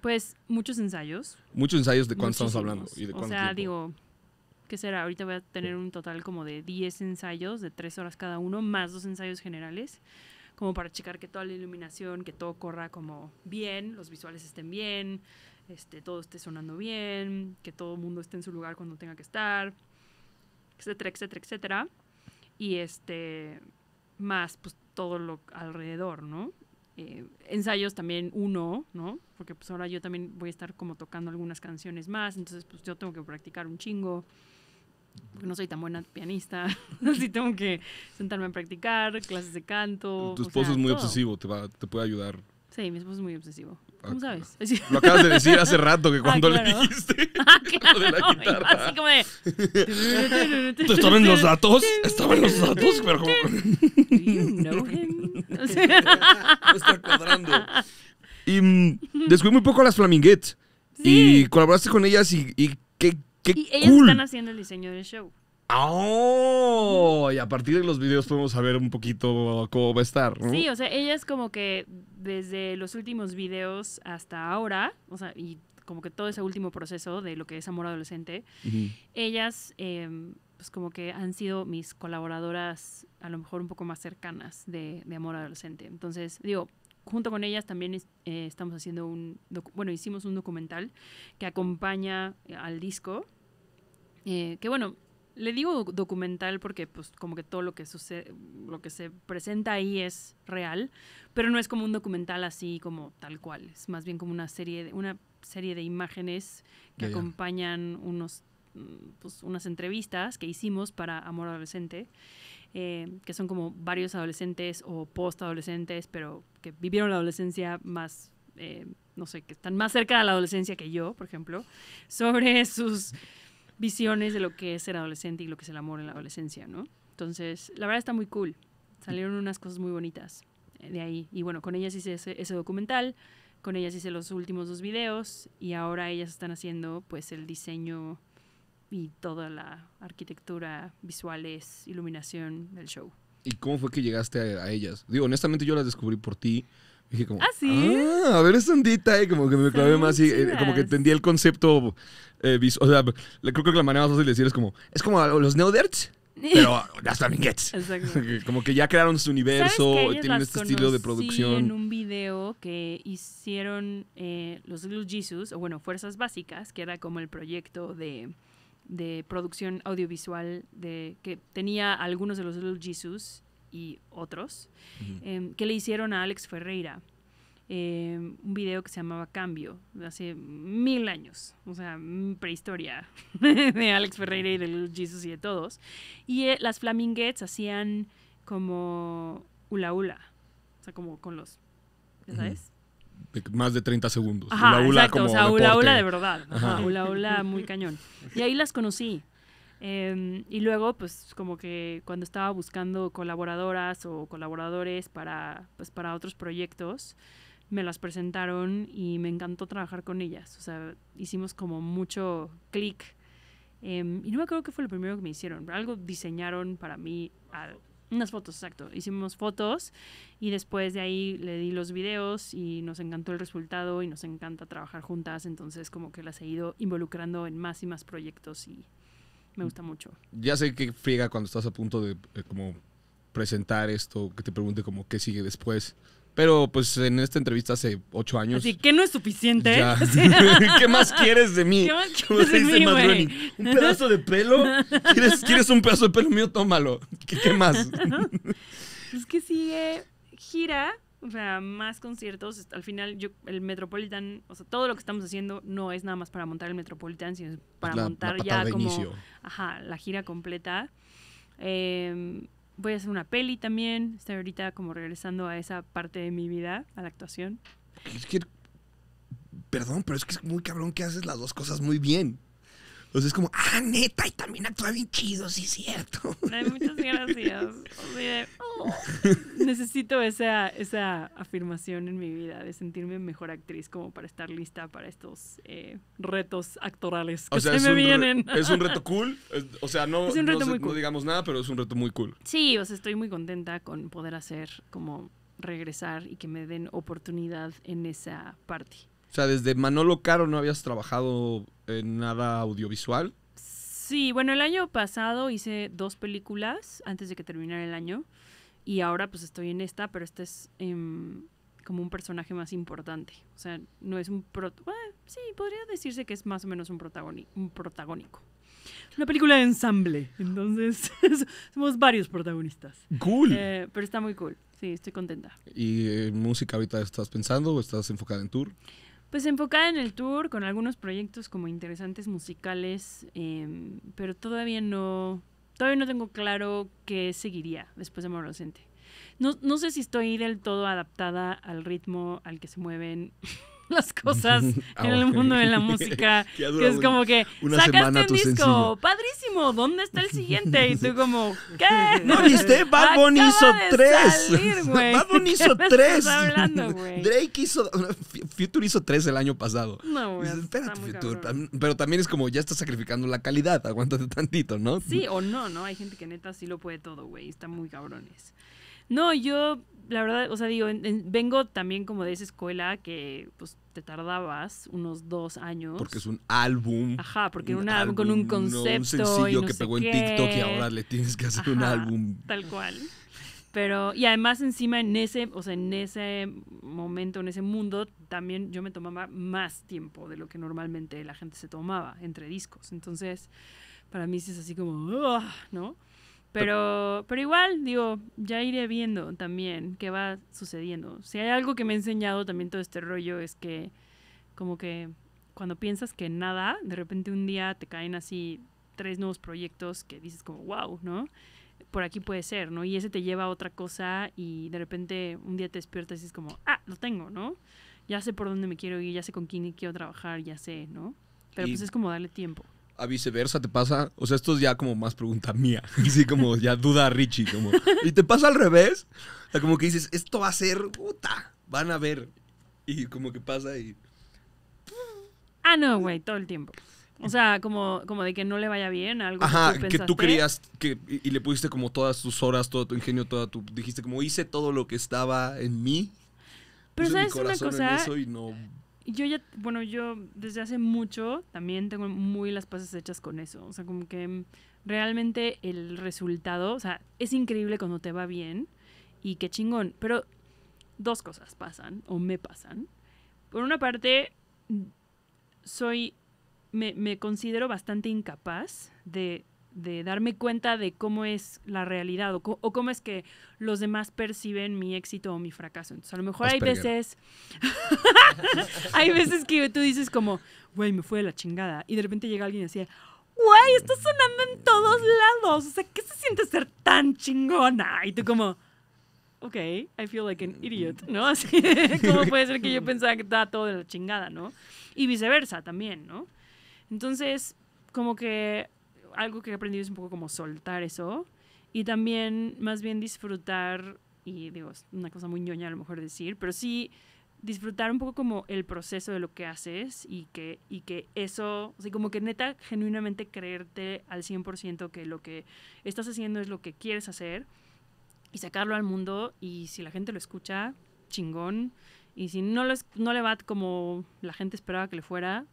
Pues muchos ensayos. Muchos ensayos de cuánto estamos hablando y de o sea, tiempo? digo, ¿qué será? Ahorita voy a tener un total como de 10 ensayos de 3 horas cada uno, más dos ensayos generales, como para checar que toda la iluminación, que todo corra como bien, los visuales estén bien, este, todo esté sonando bien, que todo el mundo esté en su lugar cuando tenga que estar, etcétera, etcétera, etcétera. Y este, más pues todo lo alrededor, ¿no? Eh, ensayos también uno, ¿no? Porque pues ahora yo también voy a estar como tocando algunas canciones más, entonces pues yo tengo que practicar un chingo, porque no soy tan buena pianista, *laughs* así tengo que sentarme a practicar, clases de canto. Tu esposo sea, es muy todo. obsesivo, te, va, te puede ayudar. Sí, mi esposo es muy obsesivo. Ah, ¿Cómo sabes? *laughs* Lo acabas de decir hace rato que cuando claro. le dijiste *laughs* Ah, lo de la claro, guitarra. Así como de... ¿Estaba en los datos? ¿Estaba en los datos? Pero como... Do you know him? *laughs* No está cuadrando. Y mm, descubrí muy poco a las Flaminguettes. Sí. Y colaboraste con ellas y, y qué, qué y cool. están haciendo el diseño del show. Oh, y a partir de los videos podemos saber un poquito cómo va a estar, ¿no? Sí, o sea, ellas como que desde los últimos videos hasta ahora, o sea, y como que todo ese último proceso de lo que es amor adolescente, ellas em, pues como que han sido mis colaboradoras a lo mejor un poco más cercanas de, de amor adolescente. Entonces, digo, junto con ellas también es- eh, estamos haciendo un, bueno, hicimos un documental que acompaña al disco, eh, que bueno, le digo doc- documental porque pues como que todo lo que sucede, lo que se presenta ahí es real, pero no es como un documental así como tal cual, es más bien como una serie de, una serie de imágenes que ya. acompañan unos mm, pues, unas entrevistas que hicimos para Amor Adolescente, eh, que son como varios adolescentes o post-adolescentes, pero que vivieron la adolescencia más, eh, no sé, que están más cerca de la adolescencia que yo, por ejemplo, sobre sus visiones de lo que es ser adolescente y lo que es el amor en la adolescencia, ¿no? Entonces, la verdad está muy cool. Salieron unas cosas muy bonitas eh, de ahí. Y bueno, con ellas hice ese, ese documental, con ellas hice los últimos dos videos y ahora ellas están haciendo pues el diseño y toda la arquitectura, visuales, iluminación del show. ¿Y cómo fue que llegaste a, a ellas? Digo, honestamente yo las descubrí por ti. Dije como, ¿Ah, sí? "Ah, a ver esta ondita, y como que me clavé más y eh, como que entendí el concepto eh, vis- O sea, creo que la manera más fácil de decir es como, es como los Neoderts, *laughs* pero las Flaminguettes. Exacto. *laughs* como que ya crearon su universo, ¿Sabes que ellas tienen este estilo de producción. en un video que hicieron eh, los Little Jesus, o bueno, Fuerzas Básicas, que era como el proyecto de, de producción audiovisual de que tenía algunos de los Little Jesus y otros, Ujú. em, que le hicieron a Alex Ferreira. em, un video que se llamaba Cambio, de hace mil años, o sea, prehistoria *laughs* de Alex Ferreira y de Little Jesus y de todos. Y eh, las Flaminguettes hacían como hula hula, o sea, como con los, ¿ya sabes? De más de 30 segundos. Ajá, Hula hula exacto, como o sea, hula hula de verdad, ajá, Ajá. hula hula muy cañón. Y ahí las conocí. Em, y luego, pues, como que cuando estaba buscando colaboradoras o colaboradores para, pues, para otros proyectos, me las presentaron y me encantó trabajar con ellas. O sea, hicimos como mucho clic. Em, y no me acuerdo qué fue lo primero que me hicieron, algo diseñaron para mí Unas fotos, exacto. Hicimos fotos y después de ahí le di los videos y nos encantó el resultado y nos encanta trabajar juntas. Entonces como que las he ido involucrando en más y más proyectos y me gusta mucho. Ya sé que friega cuando estás a punto de eh, como presentar esto, que te pregunte como qué sigue después. Pero pues en esta entrevista hace ocho años. Así que no es suficiente. ya. *laughs* *laughs* ¿Qué más quieres de mí? ¿Qué más ¿Cómo quieres de mí, güey? ¿Un pedazo de pelo? ¿Quieres, ¿Quieres un pedazo de pelo mío? Tómalo. ¿Qué, qué más? *laughs* Es que sigue gira, o sea, más conciertos. Al final, yo, el Metropolitan, o sea, todo lo que estamos haciendo no es nada más para montar el Metropolitan, sino es para La- montar ya como inicio. ajá, la gira completa. Eh, voy a hacer una peli también. Estoy ahorita como regresando a esa parte de mi vida, a la actuación. Es que, perdón, pero es que es muy cabrón que haces las dos cosas muy bien. O sea, es como, ah, neta, y también actúa bien chido, sí es cierto. *laughs* Ay, muchas gracias. O sea, oh, necesito esa, esa afirmación en mi vida de sentirme mejor actriz como para estar lista para estos eh, retos actorales que O sea, se me re- vienen. es un reto *laughs* cool. Es- O sea, no, no cool. digamos nada, pero es un reto muy cool. Sí, o sea, estoy muy contenta con poder hacer como regresar y que me den oportunidad en esa parte. O sea, desde Manolo Caro no habías trabajado en nada audiovisual. Sí, bueno, el año pasado hice dos películas antes de que terminara el año y ahora pues estoy en esta, pero este es em, como un personaje más importante. O sea, no es un... Pro bueno, sí, podría decirse que es más o menos un, protagoni- un protagónico. Una película de ensamble, entonces *laughs* somos varios protagonistas. Cool. Eh, pero está muy cool, sí, estoy contenta. ¿Y en música ahorita estás pensando o estás enfocada en tour? Pues enfocada en el tour, con algunos proyectos como interesantes musicales, em, pero todavía no, todavía no tengo claro qué seguiría después de Amor. No, no sé si estoy del todo adaptada al ritmo al que se mueven *laughs* las cosas *laughs* Ah, en el mundo de la *laughs* música. Que es como que una sacaste un disco, sencillo. padrísimo, ¿dónde está el siguiente? Y tú como, ¿qué? ¿No viste? Bad Bunny hizo tres. salir. Bad Bunny ¿Qué hizo tres. hablando? Drake hizo. Future hizo tres el año pasado. No, güey, Dices, está Espérate, muy Future. cabrón. Pero también es como ya estás sacrificando la calidad. Aguántate tantito, ¿no? Sí o no, ¿no? Hay gente que neta sí lo puede todo, güey. Están muy cabrones. No, yo, la verdad, o sea, digo, en- en- vengo también como de esa escuela que, pues, te tardabas unos dos años. Porque es un álbum. Ajá, porque un un álbum con un álbum, no concepto. un sencillo y no que sé pegó en. TikTok y ahora le tienes que hacer un álbum. Tal cual. Pero, y además encima en ese, o sea, en ese momento, en ese mundo, también yo me tomaba más tiempo de lo que normalmente la gente se tomaba entre discos. Entonces, para mí sí es así como, "Ugh", ¿no? Pero, pero igual, digo, ya iré viendo también qué va sucediendo. Si hay algo que me ha enseñado también todo este rollo es que como que cuando piensas que nada, de repente un día te caen así tres nuevos proyectos que dices como, wow, ¿no? Por aquí puede ser, ¿no? Y ese te lleva a otra cosa y de repente un día te despiertas y dices como, ah, lo tengo, ¿no? Ya sé por dónde me quiero ir, ya sé con quién quiero trabajar, ya sé, ¿no? Pero Y- pues es como darle tiempo. A viceversa te pasa. O sea, esto es ya como más pregunta mía. *laughs* Así como ya duda a Richie. Como, ¿Y te pasa al revés? O sea, como que dices, esto va a ser puta. Van a ver. Y como que pasa y. Ah, no, güey, todo el tiempo. O sea, como, como de que no le vaya bien, algo Ajá, que tú, que tú pensaste. querías que, y, y le pusiste como todas tus horas, todo tu ingenio, toda tu. Dijiste como hice todo lo que estaba en mí. Pero puse mi ¿sabes una cosa? y no. Yo ya, bueno, yo desde hace mucho también tengo muy las paces hechas con eso. O sea, como que mm, realmente el resultado, o sea, es increíble cuando te va bien y qué chingón. Pero dos cosas pasan o me pasan. Por una parte, mm, soy, me, me considero bastante incapaz de, de darme cuenta de cómo es la realidad o, o cómo es que los demás perciben mi éxito o mi fracaso. Entonces, a lo mejor hay Asperger. veces *laughs* hay veces que tú dices como, güey, me fue de la chingada. Y de repente llega alguien y decía, güey, está sonando en todos lados. O sea, ¿qué se siente ser tan chingona? Y tú como, ok, I feel like an idiot, ¿no? Así, *laughs* ¿cómo puede ser que yo pensaba que estaba todo de la chingada, ¿no? Y viceversa también, ¿no? Entonces, como que algo que he aprendido es un poco como soltar eso y también más bien disfrutar, y digo, es una cosa muy ñoña a lo mejor decir, pero sí disfrutar un poco como el proceso de lo que haces y que, y que eso, o sea, como que neta, genuinamente creerte al 100% que lo que estás haciendo es lo que quieres hacer y sacarlo al mundo y si la gente lo escucha, chingón. Y si no, lo es- no le va como la gente esperaba que le fuera,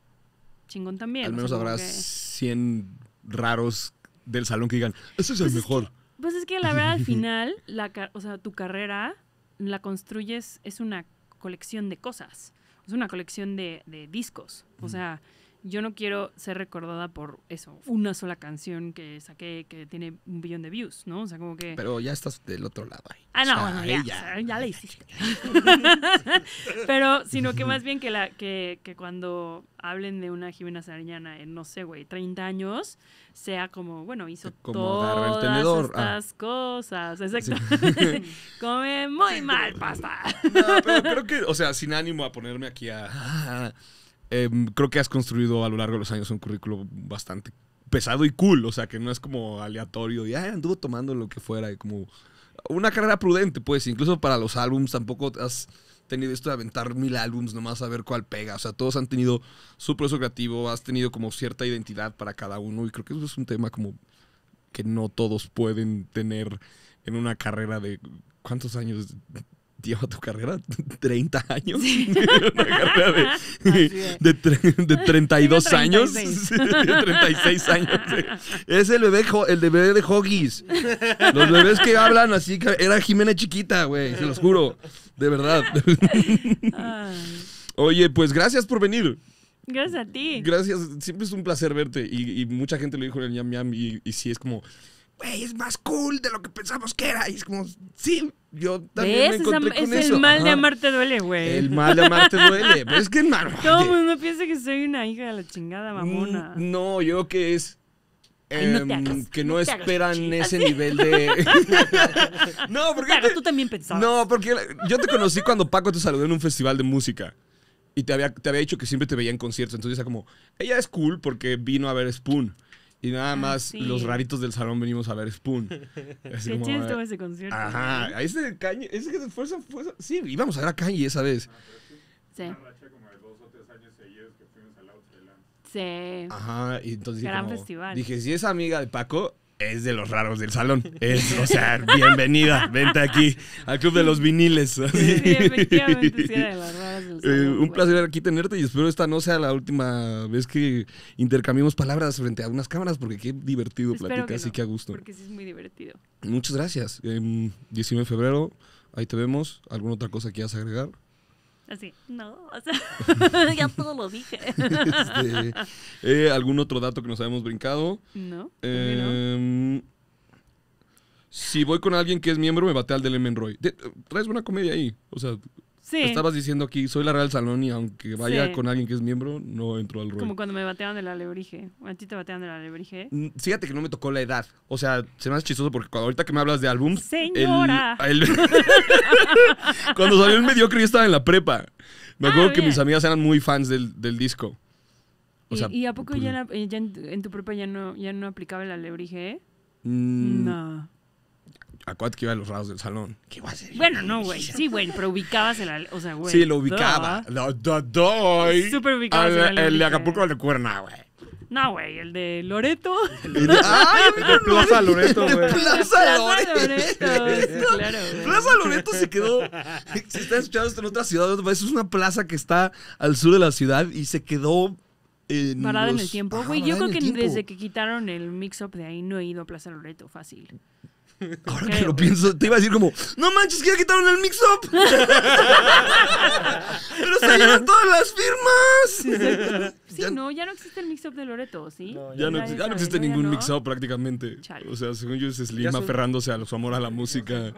chingón también. Al O menos sea, como habrá que- 100 raros del salón que digan, ese es el Pues es mejor. Pues es que la verdad al *laughs* final, la, o sea, tu carrera la construyes, es una colección de cosas, es una colección de, de discos. O sea, yo no quiero ser recordada por eso, una sola canción que saqué que tiene un billón de views, ¿no? O sea, como que... Pero ya estás del otro lado ahí. Ah, no, O sea, bueno, ahí ya, ya. o sea, ya la hiciste. *laughs* *laughs* Pero, sino que más bien que, la, que, que cuando hablen de una Jimena Sariñana en, no sé, güey, 30 años, sea como, bueno, hizo Como el todas ah. estas cosas. Exacto. *laughs* Come muy mal pasta. No, pero creo que, o sea, sin ánimo a ponerme aquí a... em, creo que has construido a lo largo de los años un currículo bastante pesado y cool, o sea, que no es como aleatorio y ah, anduvo tomando lo que fuera, y como una carrera prudente, pues, incluso para los álbums tampoco has tenido esto de aventar mil álbums nomás a ver cuál pega, o sea, todos han tenido su proceso creativo, has tenido como cierta identidad para cada uno y creo que eso es un tema como que no todos pueden tener en una carrera de ¿cuántos años lleva tu carrera? *laughs* ¿30 años? *laughs* una carrera de, *laughs* Así es. de, tre- de 32 Tengo años. 36. Sí, de 36 años. sí. Es el bebé, el de bebé de Hoggies. Los bebés que hablan así, era Jimena chiquita, güey, se los juro. De verdad. Oye, pues gracias por venir. gracias a ti. Gracias, siempre es un placer verte. Y, y mucha gente lo dijo en el Yam Yam. Y, y sí, es como, Güey, es más cool de lo que pensamos que era. Y es como, sí, yo también me ¿Ves? encontré Esa- con es eso. el mal de Ajá. amarte duele, güey. el mal de amarte duele. Pero es que, hermano. Todo el mundo piensa que soy una hija de la chingada mamona. mm, No, yo creo que es. Ay, no te em, hagas, que no no, te hagas esperan ese nivel de. *laughs* no, porque. Claro, te- tú también pensabas. No, porque yo te conocí cuando Paco te saludó en un festival de música. Y te había, te había dicho que siempre te veía en conciertos. Entonces era como, ella es cool porque vino a ver Spoon. Y nada Ah, más sí. los raritos del salón venimos a ver Spoon. *laughs* Así Qué como, chido ah, estuvo ese concierto. Ajá, ese Kanye, ese que fue, esa- fue esa- sí, íbamos a ver a Kanye esa vez. Sí, Una racha como de dos o tres años seguidos que fuimos al Outland. sí. Ajá, y entonces dije, Gran como- festival. dije, si es amiga de Paco, es de los raros del salón. Es, o sea, bienvenida, vente aquí al club de los viniles. Sí, efectivamente, sí era de del Eh, un placer aquí tenerte y espero esta no sea la última vez que intercambiemos palabras frente a unas cámaras porque qué divertido Espero platicar, que así no, que a gusto. Porque sí es muy divertido. Muchas gracias. Em, 19 de febrero, ahí te vemos. ¿Alguna otra cosa que quieras agregar? Así, no, o sea, *laughs* ya todo lo dije. *laughs* Este, eh, ¿Algún otro dato que nos hayamos brincado? ¿No? ¿por qué no? Em, si voy con alguien que es miembro, me bate al del Roy. De- traes buena comedia ahí. O sea, Sí, estabas diciendo aquí, soy la Real Salón y aunque vaya Sí. con alguien que es miembro, no entro al Roy. como cuando me bateaban de la alebrije. A ti te bateaban de la alebrije. Mm, Fíjate que no me tocó la edad. O sea, se me hace chistoso porque cuando, ahorita que me hablas de álbum. Señora. *laughs* cuando salió el mediocre yo estaba en la prepa. Me Ah, acuerdo que bien. mis amigas eran muy fans del, del disco. O ¿Y, sea, y a poco pues- ya, en la- ya en, en tu prepa ya no, ya no aplicaba el alebrije? Mm, No. Acuérdate que iba a los raros del salón. ¿Qué iba a hacer? Bueno, no, güey. Sí, güey, pero ubicabas el O sea, güey. Sí, lo ubicaba. duh. Lo do- doy. Súper ubicabas Al- el El, de. Acapulco de Cuerna, güey. No, güey, el de Loreto. ¡Ay, De Plaza Loreto, *laughs* güey. Plaza Loreto! Claro. Plaza Loreto se quedó. Si están escuchando esto en otra ciudad, país, es una plaza que está al sur de la ciudad y se quedó. En Parada en el tiempo. Güey, yo creo que desde que quitaron el mix-up de ahí no he ido a Plaza Loreto, fácil. Ahora que lo pienso, te iba a decir como, no manches, que ya quitaron el mix-up. *laughs* Pero se llevan todas las firmas. Sí, Ya- no, ya no existe el mix-up de Loreto, ¿sí? No, Ya no, ya no existe ¿no? Ya ningún no. mix-up prácticamente. Chale. O sea, según yo es Slim Ya son- aferrándose a su amor a la música.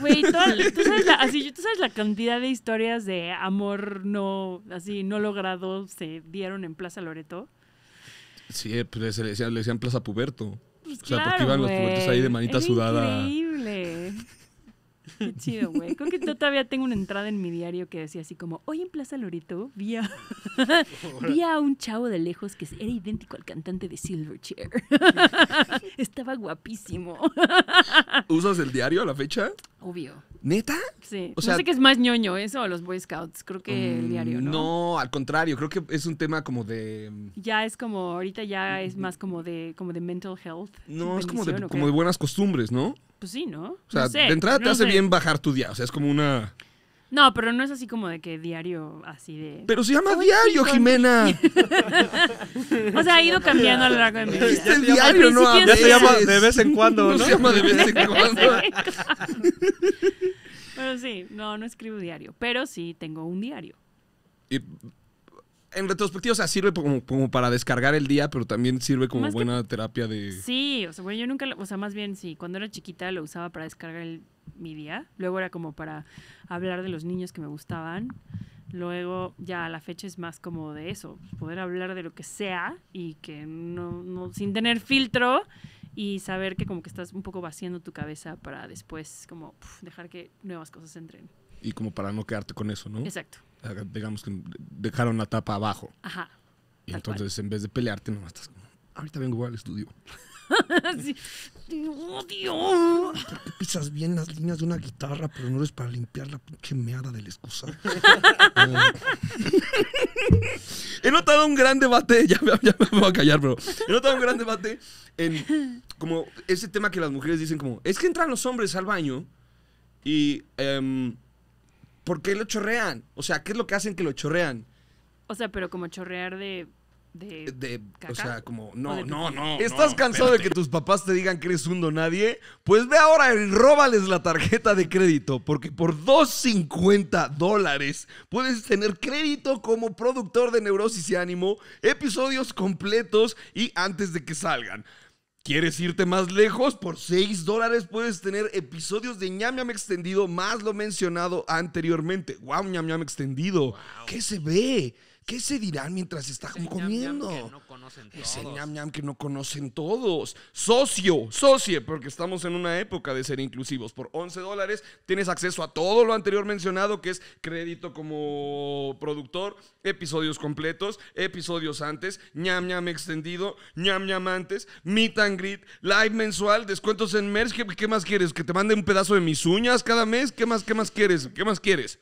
Güey, tú, sabes la, así, tú sabes la cantidad de historias de amor no, así, no logrado se dieron en Plaza Loreto. Sí, pues se le decían, le decían Plaza Puberto. Pues O sea, porque iban los pubertos ahí de manita Era sudada. Increíble. Qué chido, güey. Creo que yo todavía tengo una entrada en mi diario que decía así como, hoy en Plaza Loreto vi a, *laughs* vi a un chavo de lejos que era idéntico al cantante de Silverchair. *laughs* Estaba guapísimo. ¿Usas el diario a la fecha? Obvio. ¿Neta? Sí. O sea- no sé qué es más ñoño, eso o los Boy Scouts. Creo que el diario, ¿no? Mm, No, al contrario, creo que es un tema como de... Ya es como, ahorita ya es más como de, como de mental health. No, es como de, como de buenas costumbres, ¿no? Pues sí, ¿no? O sea, No sé, de entrada te no hace sé. bien bajar tu día. O sea, es como una. No, pero no es así como de que diario así de... Pero se llama diario, sí, Jimena. *laughs* O sea, ha ido cambiando a lo largo de mi vida. Dijiste llama- diario, no Ya se llama de vez en cuando, No ¿no? se llama de vez en *laughs* cuando. *laughs* Pero sí, no, no escribo diario. Pero sí tengo un diario. Y en retrospectiva, o sea, sirve como, como para descargar el día, pero también sirve como Más que- buena terapia de. Sí, o sea, bueno, yo nunca, o sea, más bien sí, cuando era chiquita lo usaba para descargar el- mi día. Luego era como para hablar de los niños que me gustaban. Luego ya a la fecha es más como de eso, poder hablar de lo que sea y que no, no sin tener filtro y saber que como que estás un poco vaciando tu cabeza para después como puf, dejar que nuevas cosas entren. Y como para no quedarte con eso, ¿no? Exacto. Sea, Digamos que dejaron la tapa abajo. Ajá. Y entonces, en vez de pelearte, nomás estás como. Ahorita vengo al estudio. *laughs* Sí. Odio. ¿Por qué pisas bien las líneas de una guitarra, pero no eres para limpiar la pinche meada del excusado? *laughs* He notado un gran debate, *laughs* ya, me- ya me voy a callar, pero he notado un gran debate en como ese tema que las mujeres dicen como, es que entran los hombres al baño y em, ¿por qué lo chorrean? O sea, ¿qué es lo que hacen que lo chorrean? O sea, pero como chorrear de... de De, ¿Caca? o sea, como, ¿O no, no, no. ¿Estás no, cansado de que tus papás te digan que eres un donadie? Pues ve ahora y róbales la tarjeta de crédito, porque por 2.50 dólares puedes tener crédito como productor de Neurosis y Ánimo, episodios completos y antes de que salgan. ¿Quieres irte más lejos? Por 6 dólares puedes tener episodios de ñam ñam extendido más lo mencionado anteriormente. ¡Wow, ñam ñam extendido! ¿Qué se ve? ¿Qué se dirán mientras están comiendo? Es el ñam ñam que no conocen todos. Socio, socie, porque estamos en una época de ser inclusivos. Por 11 dólares tienes acceso a todo lo anterior mencionado, que es crédito como productor, episodios completos, episodios antes, ñam ñam extendido, ñam ñam antes, meet and greet, live mensual, descuentos en merch. ¿Qué, qué más quieres? ¿Que te mande un pedazo de mis uñas cada mes? ¿Qué más, qué más quieres? ¿Qué más quieres?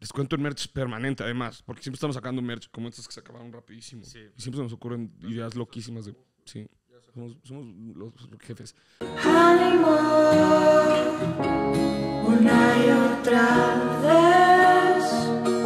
Descuento en merch permanente, además, porque siempre estamos sacando merch como estas que se acabaron rapidísimo. Y siempre se nos ocurren ideas loquísimas de. Sí. Somos, somos los jefes. Ánimo, una y otra vez.